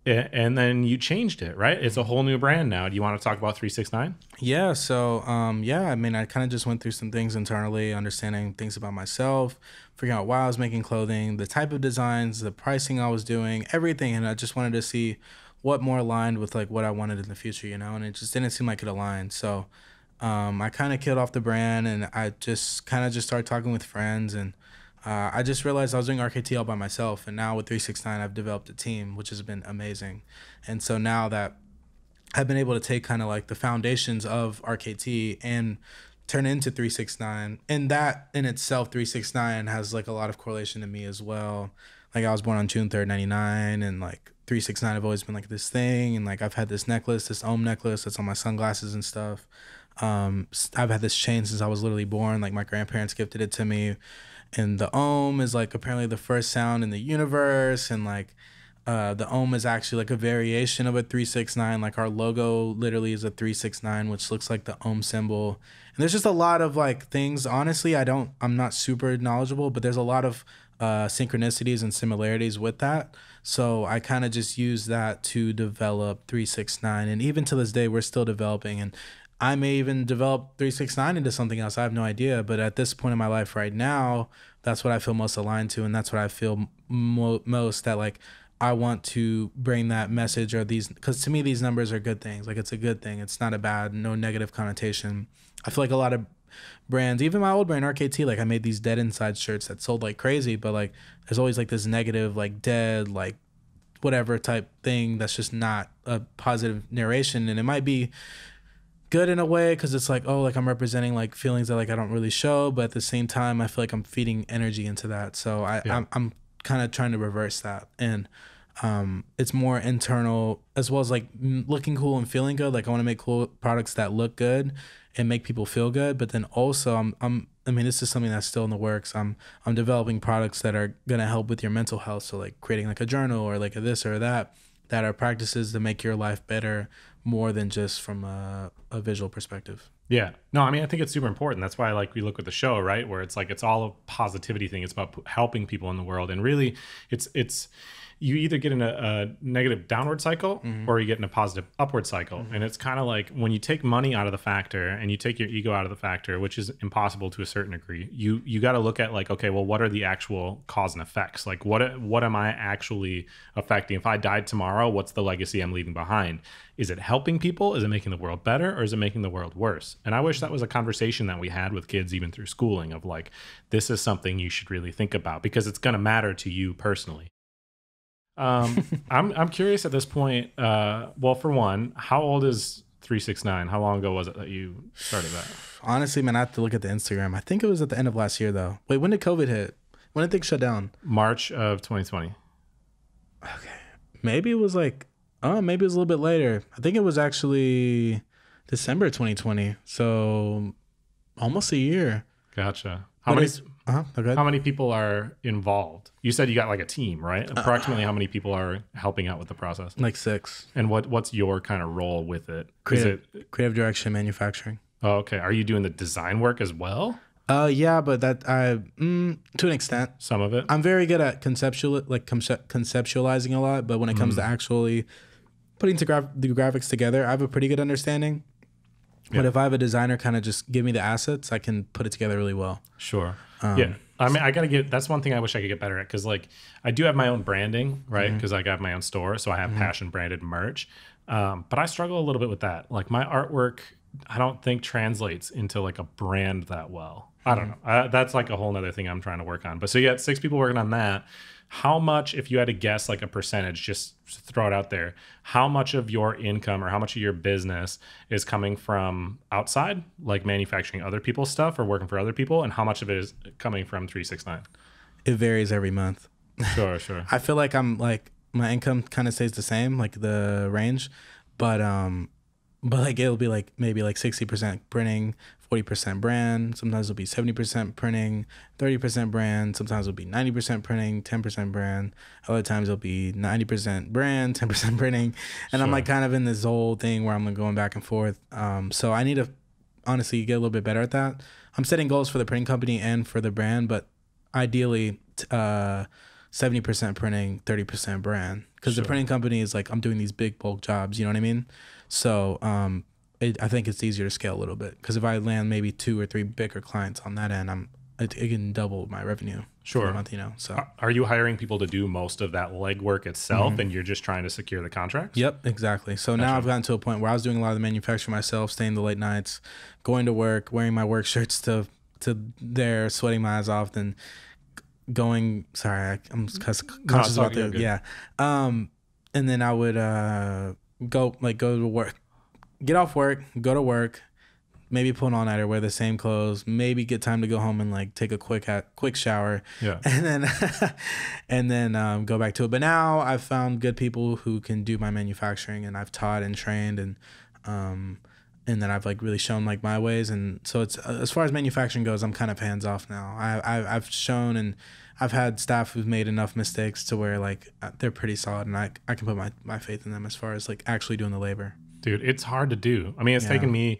Speaker 3: And then you changed it, right? It's a whole new brand now. Do you want to talk about 369?
Speaker 4: Yeah, so um yeah, I mean I kind of just went through some things internally, understanding things about myself, figuring out why I was making clothing, the type of designs, the pricing I was doing, everything and I just wanted to see what more aligned with like what I wanted in the future, you know, and it just didn't seem like it aligned. So um I kind of killed off the brand and I just kind of just started talking with friends and uh, I just realized I was doing RKT all by myself, and now with 369, I've developed a team, which has been amazing. And so now that I've been able to take kind of like the foundations of RKT and turn into 369 and that in itself 369 has like a lot of correlation to me as well like i was born on june 3rd 99 and like 369 I've always been like this thing and like I've had this necklace, this Om necklace that's on my sunglasses and stuff. Um I've had this chain since I was literally born. Like my grandparents gifted it to me. And the Om is like apparently the first sound in the universe and like uh, the Om is actually like a variation of a 369 like our logo literally is a 369 which looks like the Om symbol. And there's just a lot of like things. Honestly i don't i'm not super knowledgeable but there's a lot of uh, synchronicities and similarities with that. So i kind of just use that to develop 369 and even to this day we're still developing and i may even develop 369 into something else i have no idea but at this point in my life right now that's what i feel most aligned to and that's what i feel mo- most that like I want to bring that message or these because to me these numbers are good things. Like it's a good thing. It's not a bad, no negative connotation. I feel like a lot of brands, even my old brand RKT, like I made these dead inside shirts that sold like crazy, but like there's always like this negative, like dead, like whatever type thing that's just not a positive narration, and it might be good in a way because it's like oh like i'm representing like feelings that like i don't really show but at the same time i feel like i'm feeding energy into that. So i
Speaker 3: Yeah.
Speaker 4: i'm, I'm kind of trying to reverse that. And um it's more internal as well as like looking cool and feeling good. Like i want to make cool products that look good and make people feel good but then also i'm i'm i mean this is something that's still in the works. I'm i'm developing products that are going to help with your mental health. So like creating like a journal or like a this or that that are practices to make your life better more than just from a, a visual perspective
Speaker 3: Yeah. No, I mean, I think it's super important. That's why, like, we look at the show, right, where it's like it's all a positivity thing. It's about helping people in the world, and really, it's it's you either get in a, a negative downward cycle mm-hmm. or you get in a positive upward cycle, mm-hmm. and it's kind of like when you take money out of the factor and you take your ego out of the factor, which is impossible to a certain degree. You you got to look at like, okay, well, what are the actual cause and effects? Like, what what am I actually affecting? If I died tomorrow, what's the legacy I'm leaving behind? Is it helping people? Is it making the world better or is it making the world worse? And I wish that was a conversation that we had with kids even through schooling of like, this is something you should really think about because it's going to matter to you personally. Um, (laughs) I'm, I'm curious at this point. Uh, well, for one, how old is 369? How long ago was it that you started that?
Speaker 4: honestly man i have to look at the instagram i think it was at the end of last year though wait when did covid hit when did things shut down
Speaker 3: March of 2020.
Speaker 4: Okay, maybe it was like oh maybe it was a little bit later i think it was actually december 2020 so almost a year
Speaker 3: Gotcha. How
Speaker 4: When
Speaker 3: many,
Speaker 4: uh-huh okay
Speaker 3: how many people are involved? You said you got like a team, right? Approximately how many people are helping out with the process?
Speaker 4: like six
Speaker 3: And what what's your kind of role with it? Is
Speaker 4: creative,
Speaker 3: it
Speaker 4: creative direction manufacturing
Speaker 3: oh, okay? Are you doing the design work as well?
Speaker 4: uh yeah but that i mm, to an extent
Speaker 3: Some of it.
Speaker 4: I'm very good at conceptual like conce- conceptualizing a lot, but when it comes to actually putting to the graphics together, I have a pretty good understanding. But if I have a designer kind of just give me the assets, I can put it together really well.
Speaker 3: Sure.
Speaker 4: Um,
Speaker 3: yeah. I mean, I gotta get. That's one thing I wish I could get better at because, like, I do have my own branding, right?
Speaker 4: Mm-hmm.
Speaker 3: Because I got my own store, so I have passion branded merch. Um, but I struggle a little bit with that. Like, my artwork, I don't think translates into like a brand that well. I don't know.
Speaker 4: Mm-hmm.
Speaker 3: Uh, that's like a whole nother thing I'm trying to work on. But so you got six people working on that. How much, if you had to guess like a percentage, just throw it out there, how much of your income or how much of your business is coming from outside, like manufacturing other people's stuff or working for other people, and how much of it is coming from 369?
Speaker 4: It varies every month.
Speaker 3: Sure, (laughs) sure.
Speaker 4: I feel like I'm like my income kind of stays the same, like the range, but um, but like it'll be like maybe like sixty percent printing, forty percent brand. Sometimes it'll be seventy percent printing, thirty percent brand. Sometimes it'll be ninety percent printing, ten percent brand. Other times it'll be ninety percent brand, (laughs) ten percent printing, and I'm like kind of in this whole thing where I'm like going back and forth. Um, so I need to honestly get a little bit better at that. I'm setting goals for the printing company and for the brand, but ideally, uh, seventy percent printing, thirty percent brand. Because
Speaker 3: Sure.
Speaker 4: the printing company is like I'm doing these big bulk jobs. You know what I mean? So um, it, I think it's easier to scale a little bit. Because if I land maybe two or three bigger clients on that end, I'm it, it can double my revenue. for
Speaker 3: Sure.
Speaker 4: a month. You know. So.
Speaker 3: Are- you hiring people to do most of that legwork itself, and you're just trying to secure the contracts?
Speaker 4: Yep, exactly. So now I've gotten to a point where I was doing a lot of the manufacturing myself, staying the late nights, going to work, wearing my work shirts to to there, sweating my eyes off, then going. Sorry, I, I'm cons- conscious
Speaker 3: all
Speaker 4: about the yeah. Um, and then I would uh go like go to work, get off work, go to work, maybe pull an all nighter, wear the same clothes, maybe get time to go home and like take a quick ha- quick shower,
Speaker 3: Yeah. (laughs)
Speaker 4: and then (laughs) and then um, go back to it. But now I've found good people who can do my manufacturing, and I've taught and trained, and um, and then I've like really shown like my ways, and so it's uh, as far as manufacturing goes, I'm kind of hands off now. I, I I've shown and I've had staff who've made enough mistakes to where like uh, they're pretty solid, and I I can put my my faith in them as far as like actually doing the labor.
Speaker 3: dude it's hard to do i mean it's
Speaker 4: Yeah.
Speaker 3: Taken me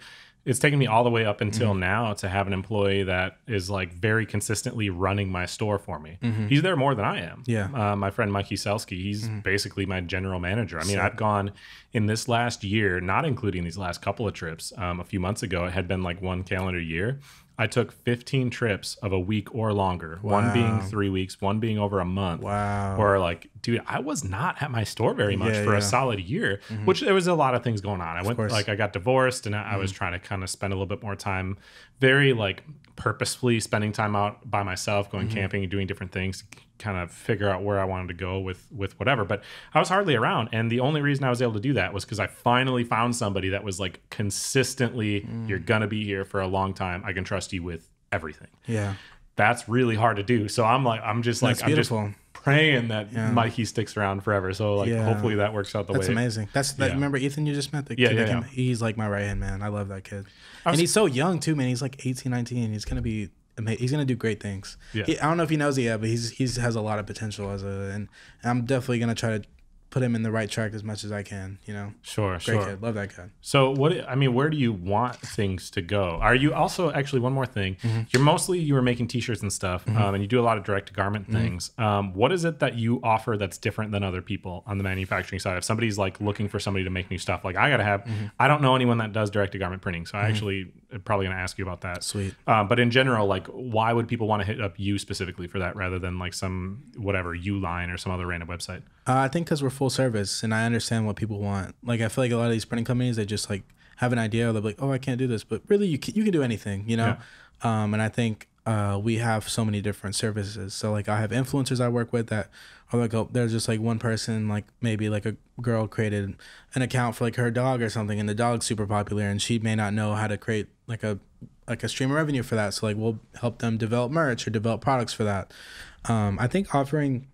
Speaker 3: it's taken me all the way up until now to have an employee that is like very consistently running my store for me he's there more than i am
Speaker 4: Mm-hmm. Yeah. Mm-hmm.
Speaker 3: uh, my friend mikey selski he's basically my general manager i mean i've gone in this last year not including these last couple of trips um, a few months ago it had been like one calendar year I took 15 trips of a week or longer, one being three weeks, one being over a month.
Speaker 4: Wow.
Speaker 3: Or like, dude, I was not at my store very much
Speaker 4: Yeah,
Speaker 3: for
Speaker 4: yeah.
Speaker 3: a solid year, which there was a lot of things going on. I went
Speaker 4: course. Mm-hmm.
Speaker 3: like I got divorced and I, I was trying to kind of spend a little bit more time, very like purposefully spending time out by myself, going
Speaker 4: Mm-hmm.
Speaker 3: camping and doing different things kind of figure out where I wanted to go with with whatever. But I was hardly around, and the only reason I was able to do that was because I finally found somebody that was like consistently,
Speaker 4: Mm.
Speaker 3: you're gonna be here for a long time. I can trust you with everything.
Speaker 4: Yeah.
Speaker 3: That's really hard to do. So I'm like, I'm just like,
Speaker 4: That's
Speaker 3: I'm just praying that
Speaker 4: Yeah.
Speaker 3: Mikey sticks around forever. So like,
Speaker 4: Yeah.
Speaker 3: hopefully that works out the
Speaker 4: That's
Speaker 3: way.
Speaker 4: That's amazing. That's that.
Speaker 3: Yeah.
Speaker 4: Remember Ethan you just met? The
Speaker 3: Yeah, yeah,
Speaker 4: came- He's like my right hand man. I love that kid.
Speaker 3: Was-
Speaker 4: and he's so young too, man. He's like 18, 19. He's gonna be. He's gonna do great things.
Speaker 3: Yeah.
Speaker 4: He, I don't know if he knows it yet, but he's he's has a lot of potential as a, and I'm definitely gonna try to put him in the right track as much as I can. You know,
Speaker 3: Sure,
Speaker 4: great
Speaker 3: sure.
Speaker 4: kid. Love that kid.
Speaker 3: So what I mean, where do you want things to go? Are you also actually one more thing?
Speaker 4: Mm-hmm.
Speaker 3: You're mostly you were making t-shirts and stuff, um, and you do a lot of direct to garment
Speaker 4: Mm-hmm.
Speaker 3: things. Um, what is it that you offer that's different than other people on the manufacturing side? If somebody's like looking for somebody to make new stuff, like I gotta have,
Speaker 4: Mm-hmm.
Speaker 3: I don't know anyone that does direct to garment printing, so I actually probably gonna ask you about that.
Speaker 4: Sweet.
Speaker 3: Um, but in general, like, why would people want to hit up you specifically for that rather than like some whatever Uline or some other random website?
Speaker 4: Uh, I think because we're full service and I understand what people want. Like I feel like a lot of these printing companies, they just like have an idea. They're like, oh, I can't do this, but really, you can, you can do anything, you know. Um, and I think uh, we have so many different services. So like I have influencers I work with that are like, oh, there's just like one person, like maybe like a girl created an account for like her dog or something, and the dog's super popular, and she may not know how to create like a like a stream of revenue for that. So like we'll help them develop merch or develop products for that. Um, I think offering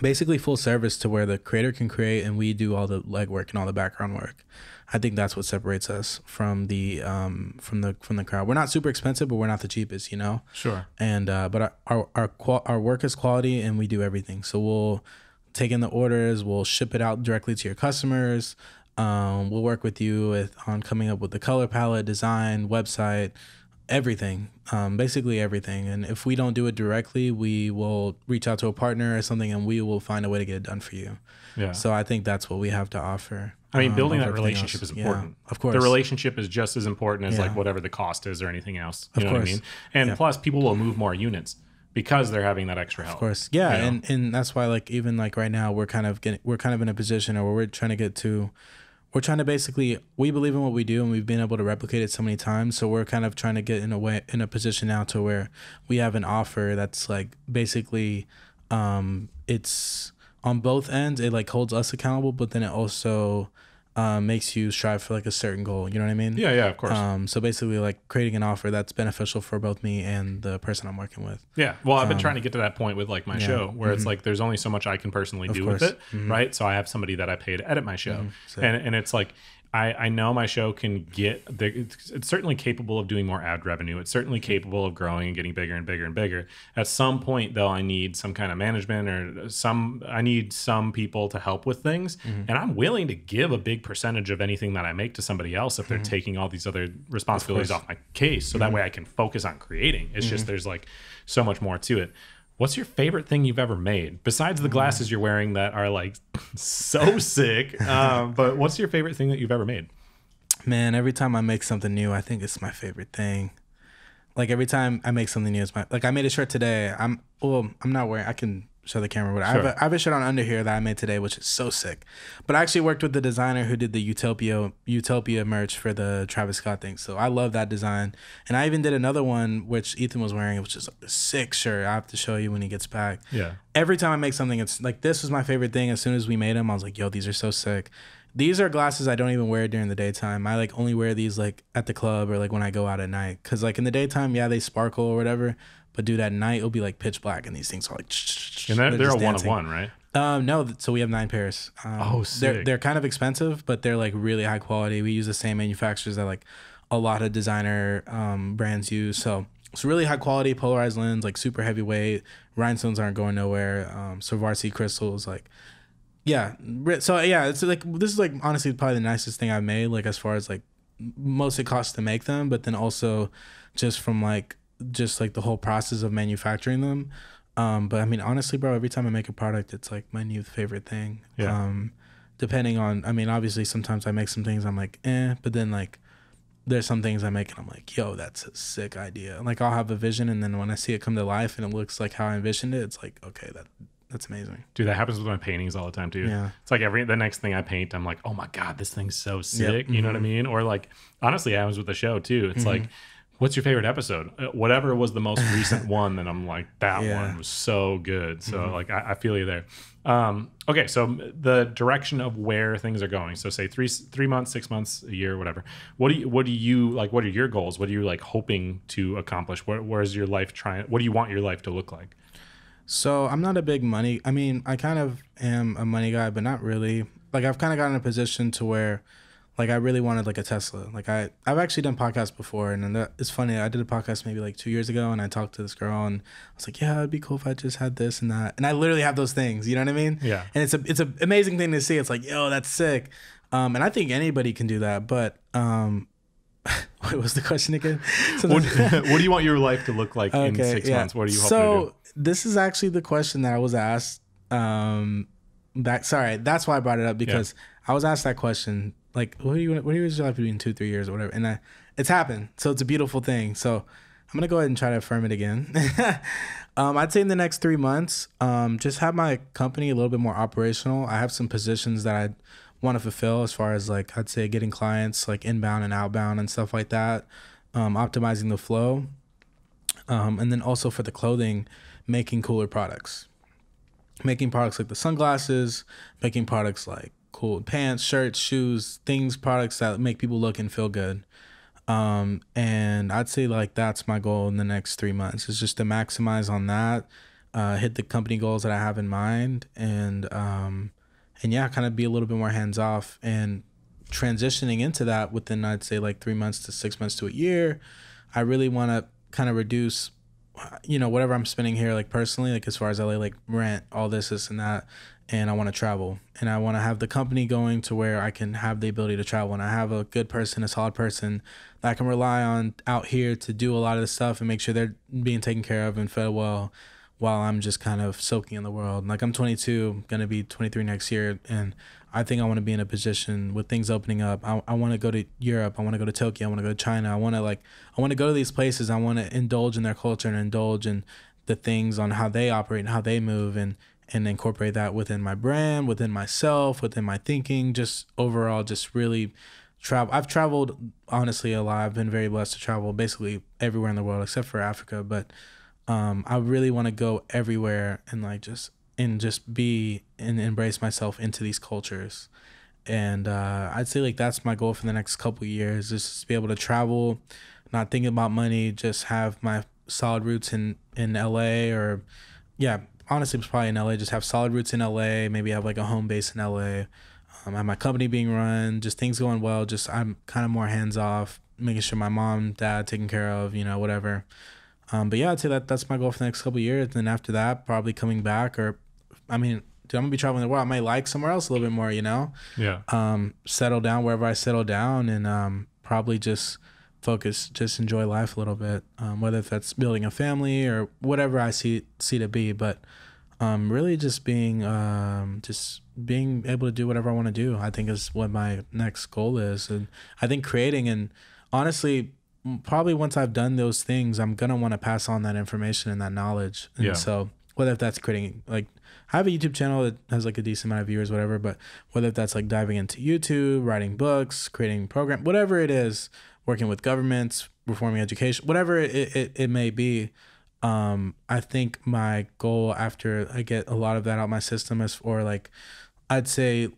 Speaker 4: basically full service to where the creator can create and we do all the legwork and all the background work. I think that's what separates us from the um from the from the crowd. We're not super expensive, but we're not the cheapest, you know.
Speaker 3: Sure.
Speaker 4: And uh, but our our our, qual- our work is quality, and we do everything. So we'll take in the orders, we'll ship it out directly to your customers. Um, we'll work with you with on coming up with the color palette, design, website, everything, um, basically everything. And if we don't do it directly, we will reach out to a partner or something, and we will find a way to get it done for you.
Speaker 3: Yeah.
Speaker 4: So I think that's what we have to offer.
Speaker 3: I mean,
Speaker 4: um,
Speaker 3: building
Speaker 4: over
Speaker 3: that relationship
Speaker 4: else.
Speaker 3: is
Speaker 4: Yeah,
Speaker 3: important.
Speaker 4: of course.
Speaker 3: The relationship is just as important as
Speaker 4: Yeah.
Speaker 3: like whatever the cost is or anything else. You
Speaker 4: Of
Speaker 3: know what I
Speaker 4: course.
Speaker 3: mean? And
Speaker 4: Yeah.
Speaker 3: plus, people will move more units because they're having that extra help.
Speaker 4: Of course, yeah,
Speaker 3: you know?
Speaker 4: and and that's why like even like right now we're kind of getting we're kind of in a position where we're trying to get to, we're trying to basically we believe in what we do and we've been able to replicate it so many times. So we're kind of trying to get in a way in a position now to where we have an offer that's like basically, um, it's on both ends. It like holds us accountable, but then it also. Um, makes you strive for like a certain goal. You know what I mean?
Speaker 3: Yeah, yeah, of course.
Speaker 4: Um, so basically, like creating an offer that's beneficial for both me and the person I'm working with.
Speaker 3: Yeah. Well, I've been trying to get to that point with like my
Speaker 4: um, yeah.
Speaker 3: show where it's like there's only so much I can personally do with
Speaker 4: course. Mm-hmm.
Speaker 3: it. Right. So I have somebody that I pay to edit my show.
Speaker 4: Sick.
Speaker 3: And, and it's like, I, I know my show can get the, it's, it's certainly capable of doing more ad revenue. It's certainly capable of growing and getting bigger and bigger and bigger. At some point, though, I need some kind of management or some, I need some people to help with things.
Speaker 4: Mm-hmm.
Speaker 3: And I'm willing to give a big percentage of anything that I make to somebody else if they're
Speaker 4: Mm-hmm.
Speaker 3: taking all these other responsibilities off my case. So that way I can focus on creating. It's
Speaker 4: Mm-hmm.
Speaker 3: just, there's like so much more to it. What's your favorite thing you've ever made besides the
Speaker 4: Mm.
Speaker 3: glasses you're wearing that are like (laughs) so sick? Um, but what's your favorite thing that you've ever made?
Speaker 4: Man, every time I make something new, I think it's my favorite thing. Like every time I make something new, it's my like I made a shirt today. I'm well, I'm not wearing. I can show the camera, but I, have
Speaker 3: Sure.
Speaker 4: a, I have a shirt on under here that I made today, which is so sick. But I actually worked with the designer who did the Utopia Utopia merch for the Travis Scott thing. So I love that design, and I even did another one which Ethan was wearing, which is a sick shirt. I have to show you when he gets back
Speaker 3: Yeah.
Speaker 4: every time I make something, it's like this was my favorite thing. As soon as we made them, I was like, "Yo, these are so sick." these are glasses I don't even wear during the daytime. I like only wear these like at the club or like when I go out at night. Cause like in the daytime, yeah, they sparkle or whatever. But dude, at night it'll be like pitch black, and these things are like. (tsk) (tsk)
Speaker 3: And they're, they're a one of one, right?
Speaker 4: Um, no, so we have nine pairs. Um,
Speaker 3: Oh,
Speaker 4: They're
Speaker 3: sick.
Speaker 4: they're kind of expensive, but they're like really high quality. We use the same manufacturers that like a lot of designer um, brands use. So it's really high quality polarized lens, like super heavyweight. Rhinestones aren't going nowhere. Um, Swarovski crystals, like yeah. So yeah, it's like this is like honestly probably the nicest thing I've made. Like as far as like most it costs to make them, but then also just from like just like the whole process of manufacturing them. Um, but I mean, honestly, bro, every time I make a product, it's like my new favorite thing.
Speaker 3: Yeah.
Speaker 4: Um, depending on, I mean, obviously, sometimes I make some things I'm like, eh, but then like, there's some things I make and I'm like, yo, that's a sick idea. Like, I'll have a vision, and then when I see it come to life and it looks like how I envisioned it, it's like, okay, that that's amazing.
Speaker 3: Dude, that happens with my paintings all the time too.
Speaker 4: Yeah.
Speaker 3: It's like every the next thing I paint, I'm like, oh my god, this thing's so sick. You know
Speaker 4: Mm-hmm.
Speaker 3: what I mean? Or like, honestly, I was with the show too. It's like, what's your favorite episode? Uh, Whatever was the most recent (laughs) one, then I'm like, that
Speaker 4: Yeah.
Speaker 3: one was so good. So
Speaker 4: Mm-hmm.
Speaker 3: like, I, I feel you there. Um, okay, so the direction of where things are going. So say three three months, six months, a year, whatever. What do you what do you like? What are your goals? What are you like hoping to accomplish? Where where's your life trying? What do you want your life to look like?
Speaker 4: So I'm not a big money. I mean, I kind of am a money guy, but not really. Like I've kind of gotten in a position to where, like, I really wanted like a Tesla. Like I, I've actually done podcasts before, and then that, it's funny. I did a podcast maybe like two years ago, and I talked to this girl, and I was like, yeah, it'd be cool if I just had this and that. And I literally have those things. You know what I mean?
Speaker 3: Yeah.
Speaker 4: And it's a, it's an amazing thing to see. It's like, yo, that's sick. Um, and I think anybody can do that. But um, (laughs) what was the question again? So (laughs)
Speaker 3: What, (laughs) what do you want your life to look like in six months? What are you hoping
Speaker 4: so
Speaker 3: do?
Speaker 4: this is actually the question that I was asked. Um, back. Sorry, that's why I brought it up because I was asked that question. Like, what do you what do you your life to be two, three years or whatever? And I, it's happened. So it's a beautiful thing. So I'm gonna go ahead and try to affirm it again. (laughs) um, I'd say in the next three months, um, just have my company a little bit more operational. I have some positions that I want to fulfill as far as like I'd say getting clients like inbound and outbound and stuff like that. Um, optimizing the flow um, and then also for the clothing, making cooler products, making products like the sunglasses, making products like cool pants, shirts, shoes, things, products that make people look and feel good. Um, and I'd say like that's my goal in the next three months is just to maximize on that, uh, hit the company goals that I have in mind, and um, and yeah, kind of be a little bit more hands off and transitioning into that within I'd say like three months to six months to a year. I really want to kind of reduce, you know, whatever I'm spending here, like personally, like as far as LA, like rent, all this, this, and that. And I want to travel and I want to have the company going to where I can have the ability to travel. And I have a good person, a solid person that I can rely on out here to do a lot of the stuff and make sure they're being taken care of and fed well while I'm just kind of soaking in the world. Like I'm 22, gonna be 23 next year, and I think I want to be in a position with things opening up. I, I want to go to Europe. I want to go to Tokyo. I want to go to China. I want to like I want to go to these places. I want to indulge in their culture and indulge in the things on how they operate and how they move and and incorporate that within my brand, within myself, within my thinking, just overall, just really travel. I've traveled honestly a lot. I've been very blessed to travel basically everywhere in the world except for Africa, but um, I really want to go everywhere and like just and just be and embrace myself into these cultures. And uh, I'd say like that's my goal for the next couple years is to be able to travel, not thinking about money, just have my solid roots in in LA or yeah, honestly was probably in LA. Just have solid roots in LA. Maybe have like a home base in LA. Um, have my company being run, just things going well. Just I'm kind of more hands off, making sure my mom, dad taken care of, you know, whatever. Um, but yeah, I'd say that that's my goal for the next couple of years. And then after that, probably coming back or, I mean, dude, I'm gonna be traveling the world. I might like somewhere else a little bit more, you know.
Speaker 3: Yeah.
Speaker 4: Um, settle down wherever I settle down, and um, probably just focus, just enjoy life a little bit. Um, whether that's building a family or whatever I see see to be, but um, really just being um, just being able to do whatever I want to do. I think is what my next goal is, and I think creating and honestly probably once I've done those things, I'm gonna want to pass on that information and that knowledge. And
Speaker 3: Yeah.
Speaker 4: so whether if that's creating like I have a YouTube channel that has like a decent amount of viewers, whatever, but whether if that's like diving into YouTube, writing books, creating program, whatever it is, working with governments, reforming education, whatever it, it, it may be, um, I think my goal after I get a lot of that out my system is for like I'd say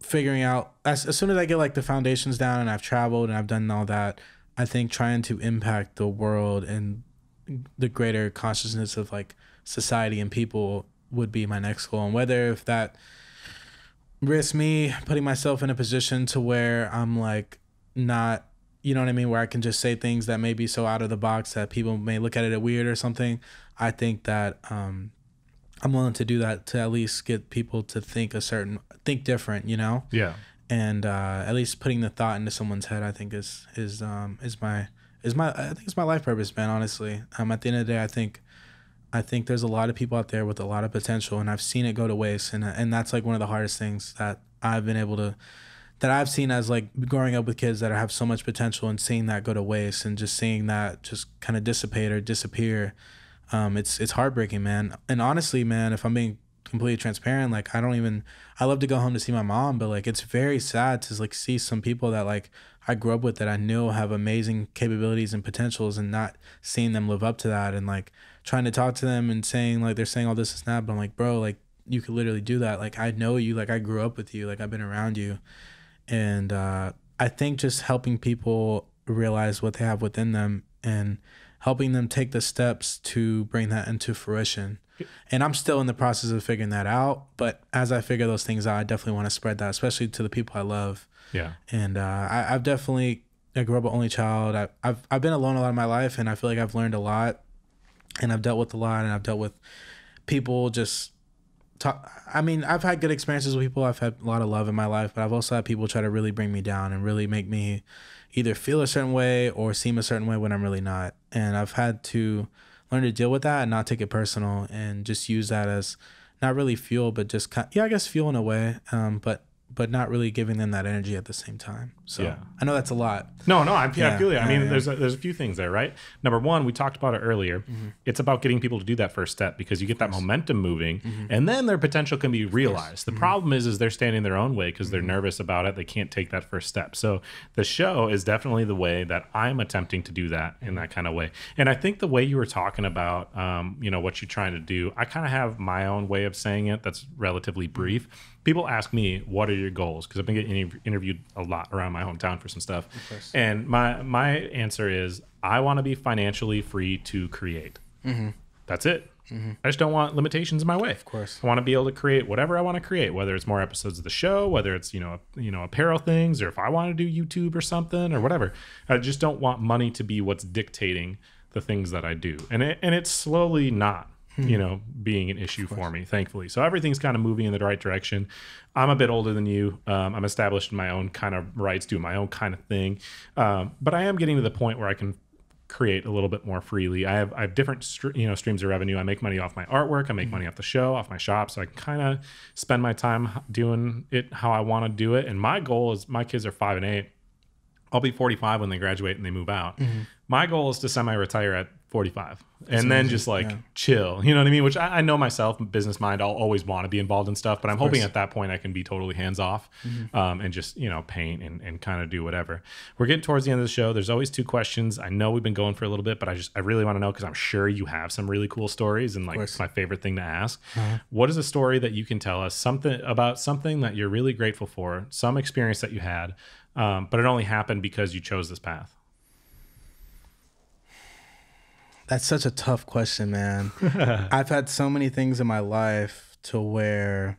Speaker 4: figuring out as, as soon as I get like the foundations down and I've traveled and I've done all that, I think trying to impact the world and the greater consciousness of like society and people would be my next goal. And whether if that risks me putting myself in a position to where I'm like not you know what I mean, where I can just say things that may be so out of the box that people may look at it as weird or something. I think that um, I'm willing to do that to at least get people to think a certain think different, you know.
Speaker 3: Yeah.
Speaker 4: And uh, at least putting the thought into someone's head, I think is is um, is my is my I think it's my life purpose, man. Honestly, um, at the end of the day, I think I think there's a lot of people out there with a lot of potential, and I've seen it go to waste, and and that's like one of the hardest things that I've been able to that I've seen as like growing up with kids that have so much potential and seeing that go to waste and just seeing that just kind of dissipate or disappear. Um, it's it's heartbreaking, man. And honestly, man, if I'm being completely transparent, like I don't even I love to go home to see my mom, but like it's very sad to like see some people that like I grew up with that I know have amazing capabilities and potentials and not seeing them live up to that and like trying to talk to them and saying like they're saying all this and that, but I'm like, bro, like you could literally do that. Like I know you, like I grew up with you, like I've been around you and uh, I think just helping people realize what they have within them and helping them take the steps to bring that into fruition. And I'm still in the process of figuring that out, but as I figure those things out, I definitely want to spread that, especially to the people I love.
Speaker 3: Yeah.
Speaker 4: And uh, I, I've definitely I grew up an only child. I, I've I've been alone a lot of my life, and I feel like I've learned a lot, and I've dealt with a lot, and I've dealt with people just talk, I mean, I've had good experiences with people. I've had a lot of love in my life, but I've also had people try to really bring me down and really make me either feel a certain way or seem a certain way when I'm really not. And I've had to learn to deal with that and not take it personal and just use that as not really fuel, but just kind yeah, I guess fuel in a way. Um, but but not really giving them that energy at the same time. So
Speaker 3: Yeah.
Speaker 4: I know that's a lot.
Speaker 3: No, no, I'm, yeah,
Speaker 4: Yeah,
Speaker 3: I feel you. I mean,
Speaker 4: yeah.
Speaker 3: there's a, there's a few things there, right? Number one, we talked about it earlier.
Speaker 4: Mm-hmm.
Speaker 3: It's about getting people to do that first step because you get that momentum moving,
Speaker 4: Mm-hmm.
Speaker 3: and then their potential can be realized. The problem is, is they're standing their own way because
Speaker 4: Mm-hmm.
Speaker 3: they're nervous about it. They can't take that first step. So the show is definitely the way that I'm attempting to do that in that kind of way. And I think the way you were talking about, um, you know, what you're trying to do, I kind of have my own way of saying it. That's relatively brief. People ask me, "What are your goals?" Because I've been getting interviewed a lot around my hometown for some stuff, and my my answer is, I want to be financially free to create. Mm-hmm. That's it. Mm-hmm. I just don't want limitations in my way. Of
Speaker 4: course.
Speaker 3: I want to be able to create whatever I want to create, whether it's more episodes of the show, whether it's you know you know apparel things, or if I want to do YouTube or something or whatever. I just don't want money to be what's dictating the things that I do, and it, and it's slowly not you know being an issue for me, thankfully. So everything's kind of moving in the right direction. I'm a bit older than you. Um, I'm established in my own kind of rights, doing my own kind of thing, um, but I am getting to the point where I can create a little bit more freely. I have I have different str- you know streams of revenue. I make money off my artwork. I make money off the show, off my shop, so I can kind of spend my time doing it how I want to do it. And my goal is my kids are five and eight. I'll be 45 when they graduate and they move out. My goal is to semi-retire at 45 and then just like chill. You know what I mean? Which I, I know myself, business mind, I'll always want to be involved in stuff, but I'm hoping at that point I can be totally hands off um, and just, you know, paint and, and kind of do whatever. We're getting towards the end of the show. There's always two questions. I know we've been going for a little bit, but I just, I really want to know because I'm sure you have some really cool stories and like it's my favorite thing to ask. What is a story that you can tell us something about something that you're really grateful for, some experience that you had, um, but it only happened because you chose this path?
Speaker 4: That's such a tough question, man. (laughs) I've had so many things in my life to where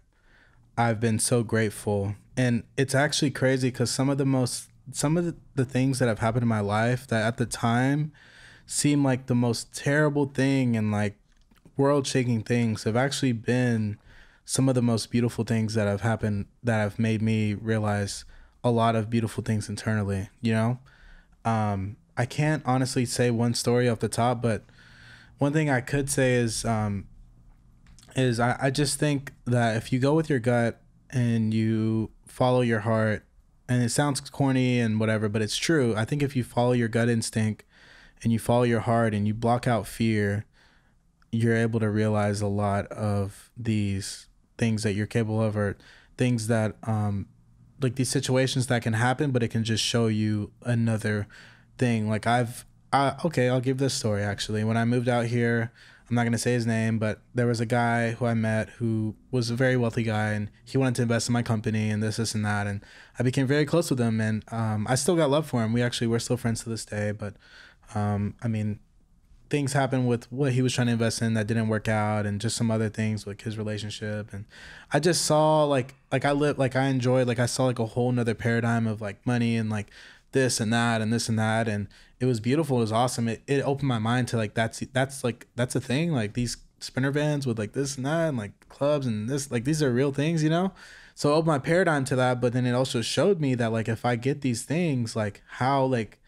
Speaker 4: I've been so grateful. And it's actually crazy because some of the most, some of the, the things that have happened in my life that at the time seemed like the most terrible thing and like world shaking things have actually been some of the most beautiful things that have happened that have made me realize a lot of beautiful things internally, you know? Um, I can't honestly say one story off the top, but one thing I could say is um, is I, I just think that if you go with your gut and you follow your heart, and it sounds corny and whatever, but it's true. I think if you follow your gut instinct and you follow your heart and you block out fear, you're able to realize a lot of these things that you're capable of or things that um like these situations that can happen but it can just show you another thing like i've I, okay i'll give this story actually when i moved out here I'm not gonna say his name, but there was a guy who I met who was a very wealthy guy, and he wanted to invest in my company and this, this, and that, and I became very close with him, and um, I still got love for him. We actually we're still friends to this day, but um, I mean, things happened with what he was trying to invest in that didn't work out, and just some other things like his relationship, and I just saw like like I lived like I enjoyed like I saw like a whole nother paradigm of like money and like this and that and this and that and it was beautiful it was awesome. It, it opened my mind to like that's that's like that's a thing like these Sprinter vans with like this and that and like clubs and this like these are real things you know? So it opened my paradigm to that but then it also showed me that like if i get these things like how like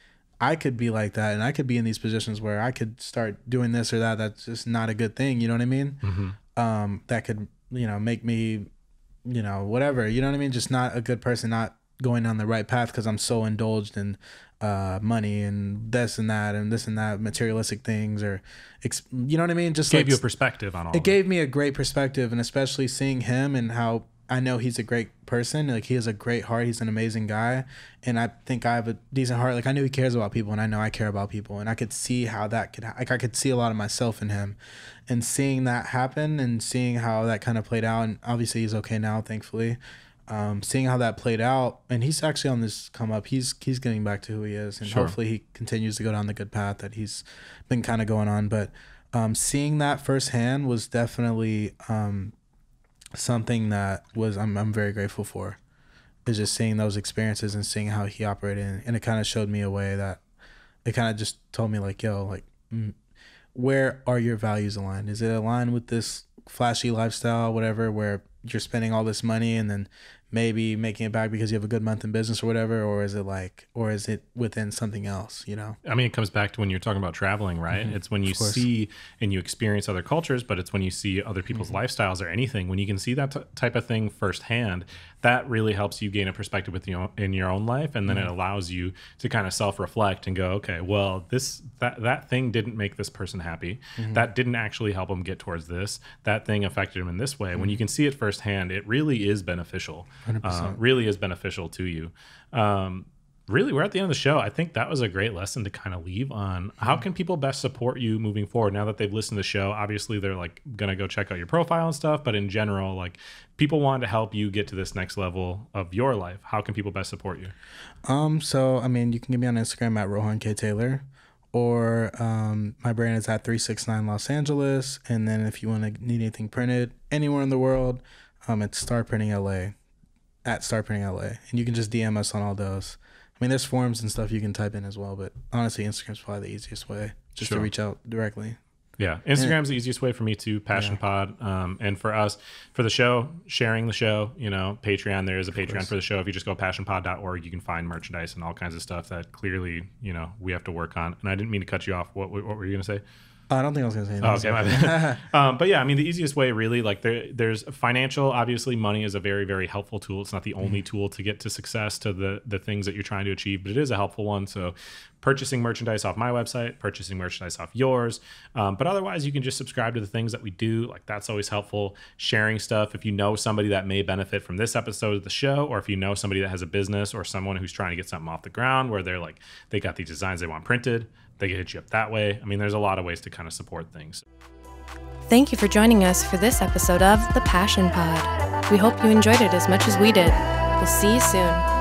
Speaker 4: i could be like that and i could be in these positions where i could start doing this or that that's just not a good thing you know what i mean?
Speaker 3: Mm-hmm.
Speaker 4: um that could you know make me you know whatever you know what i mean? Just not a good person not going down the right path because i'm so indulged in uh money and this and that and this and that materialistic things or ex- you know what i mean just
Speaker 3: Gave
Speaker 4: like
Speaker 3: you a perspective on all.
Speaker 4: it gave me a great perspective and especially seeing him and how I know he's a great person. Like he has a great heart. He's an amazing guy. And I think I have a decent heart. Like I knew he cares about people and I know I care about people. And I could see how that could, ha- like I could see a lot of myself in him and seeing that happen and seeing how that kind of played out. And obviously he's okay now, thankfully. Um, seeing how that played out and he's actually on this come up. He's, he's getting back to who he is and
Speaker 3: Sure.
Speaker 4: hopefully he continues to go down the good path that he's been kind of going on. But, um, seeing that firsthand was definitely, um, something that was I'm I'm very grateful for. Is just seeing those experiences and seeing how he operated, and, and it kind of showed me a way that it kind of just told me like, yo, like, mm, where are your values aligned? Is it aligned with this flashy lifestyle, whatever, where you're spending all this money and then maybe making it back because you have a good month in business or whatever, or is it like, or is it within something else? You know?
Speaker 3: I mean, it comes back to when you're talking about traveling, right? It's when you
Speaker 4: Mm-hmm.
Speaker 3: see and you experience other cultures, but it's when you see other people's
Speaker 4: Mm-hmm.
Speaker 3: lifestyles or anything. When you can see that t- type of thing firsthand, that really helps you gain a perspective with you in your own life, and then
Speaker 4: Mm-hmm.
Speaker 3: it allows you to kind of self-reflect and go, okay, well, this that that thing didn't make this person happy.
Speaker 4: Mm-hmm.
Speaker 3: That didn't actually help them get towards this. That thing affected them in this way.
Speaker 4: Mm-hmm.
Speaker 3: When you can see it firsthand, it really is beneficial. Uh, really is beneficial to you. Um, really we're at the end of the show. I think that was a great lesson to kind of leave on. How can people best support you moving forward? Now that they've listened to the show obviously they're like gonna go check out your profile and stuff but in general like people want to help you get to this next level of your life. How can people best support you?
Speaker 4: Um, so I mean, you can get me on Instagram at Rohan K Taylor, or um, my brand is at three six nine Los Angeles. And then if you want to need anything printed anywhere in the world, um, it's Star Printing LA, at Star Printing LA, and you can just DM us on all those. I mean, there's forms and stuff you can type in as well, but honestly, Instagram's probably the easiest way just
Speaker 3: Sure.
Speaker 4: to reach out directly.
Speaker 3: Yeah, Instagram's the easiest way for me to Passion Pod, um, and for us for the show, sharing the show. You know, Patreon. There is a Patreon for the show. If you just go passionpod.org, you can find merchandise and all kinds of stuff that clearly you know we have to work on. And I didn't mean to cut you off. What, what were you gonna say?
Speaker 4: I don't think I was gonna say
Speaker 3: Oh,
Speaker 4: anything.
Speaker 3: okay, my bad. (laughs) um, but yeah, I mean, the easiest way, really, like there, there's financial. Obviously, money is a very, very helpful tool. It's not the only tool to get to success to the the things that you're trying to achieve, but it is a helpful one. So, purchasing merchandise off my website, purchasing merchandise off yours, um, but otherwise, you can just subscribe to the things that we do. Like that's always helpful. Sharing stuff. If you know somebody that may benefit from this episode of the show, or if you know somebody that has a business or someone who's trying to get something off the ground, where they're like they got these designs they want printed. They can hit you up that way. I mean, there's a lot of ways to kind of support things.
Speaker 1: Thank you for joining us for this episode of The Passion Pod. We hope you enjoyed it as much as we did. We'll see you soon.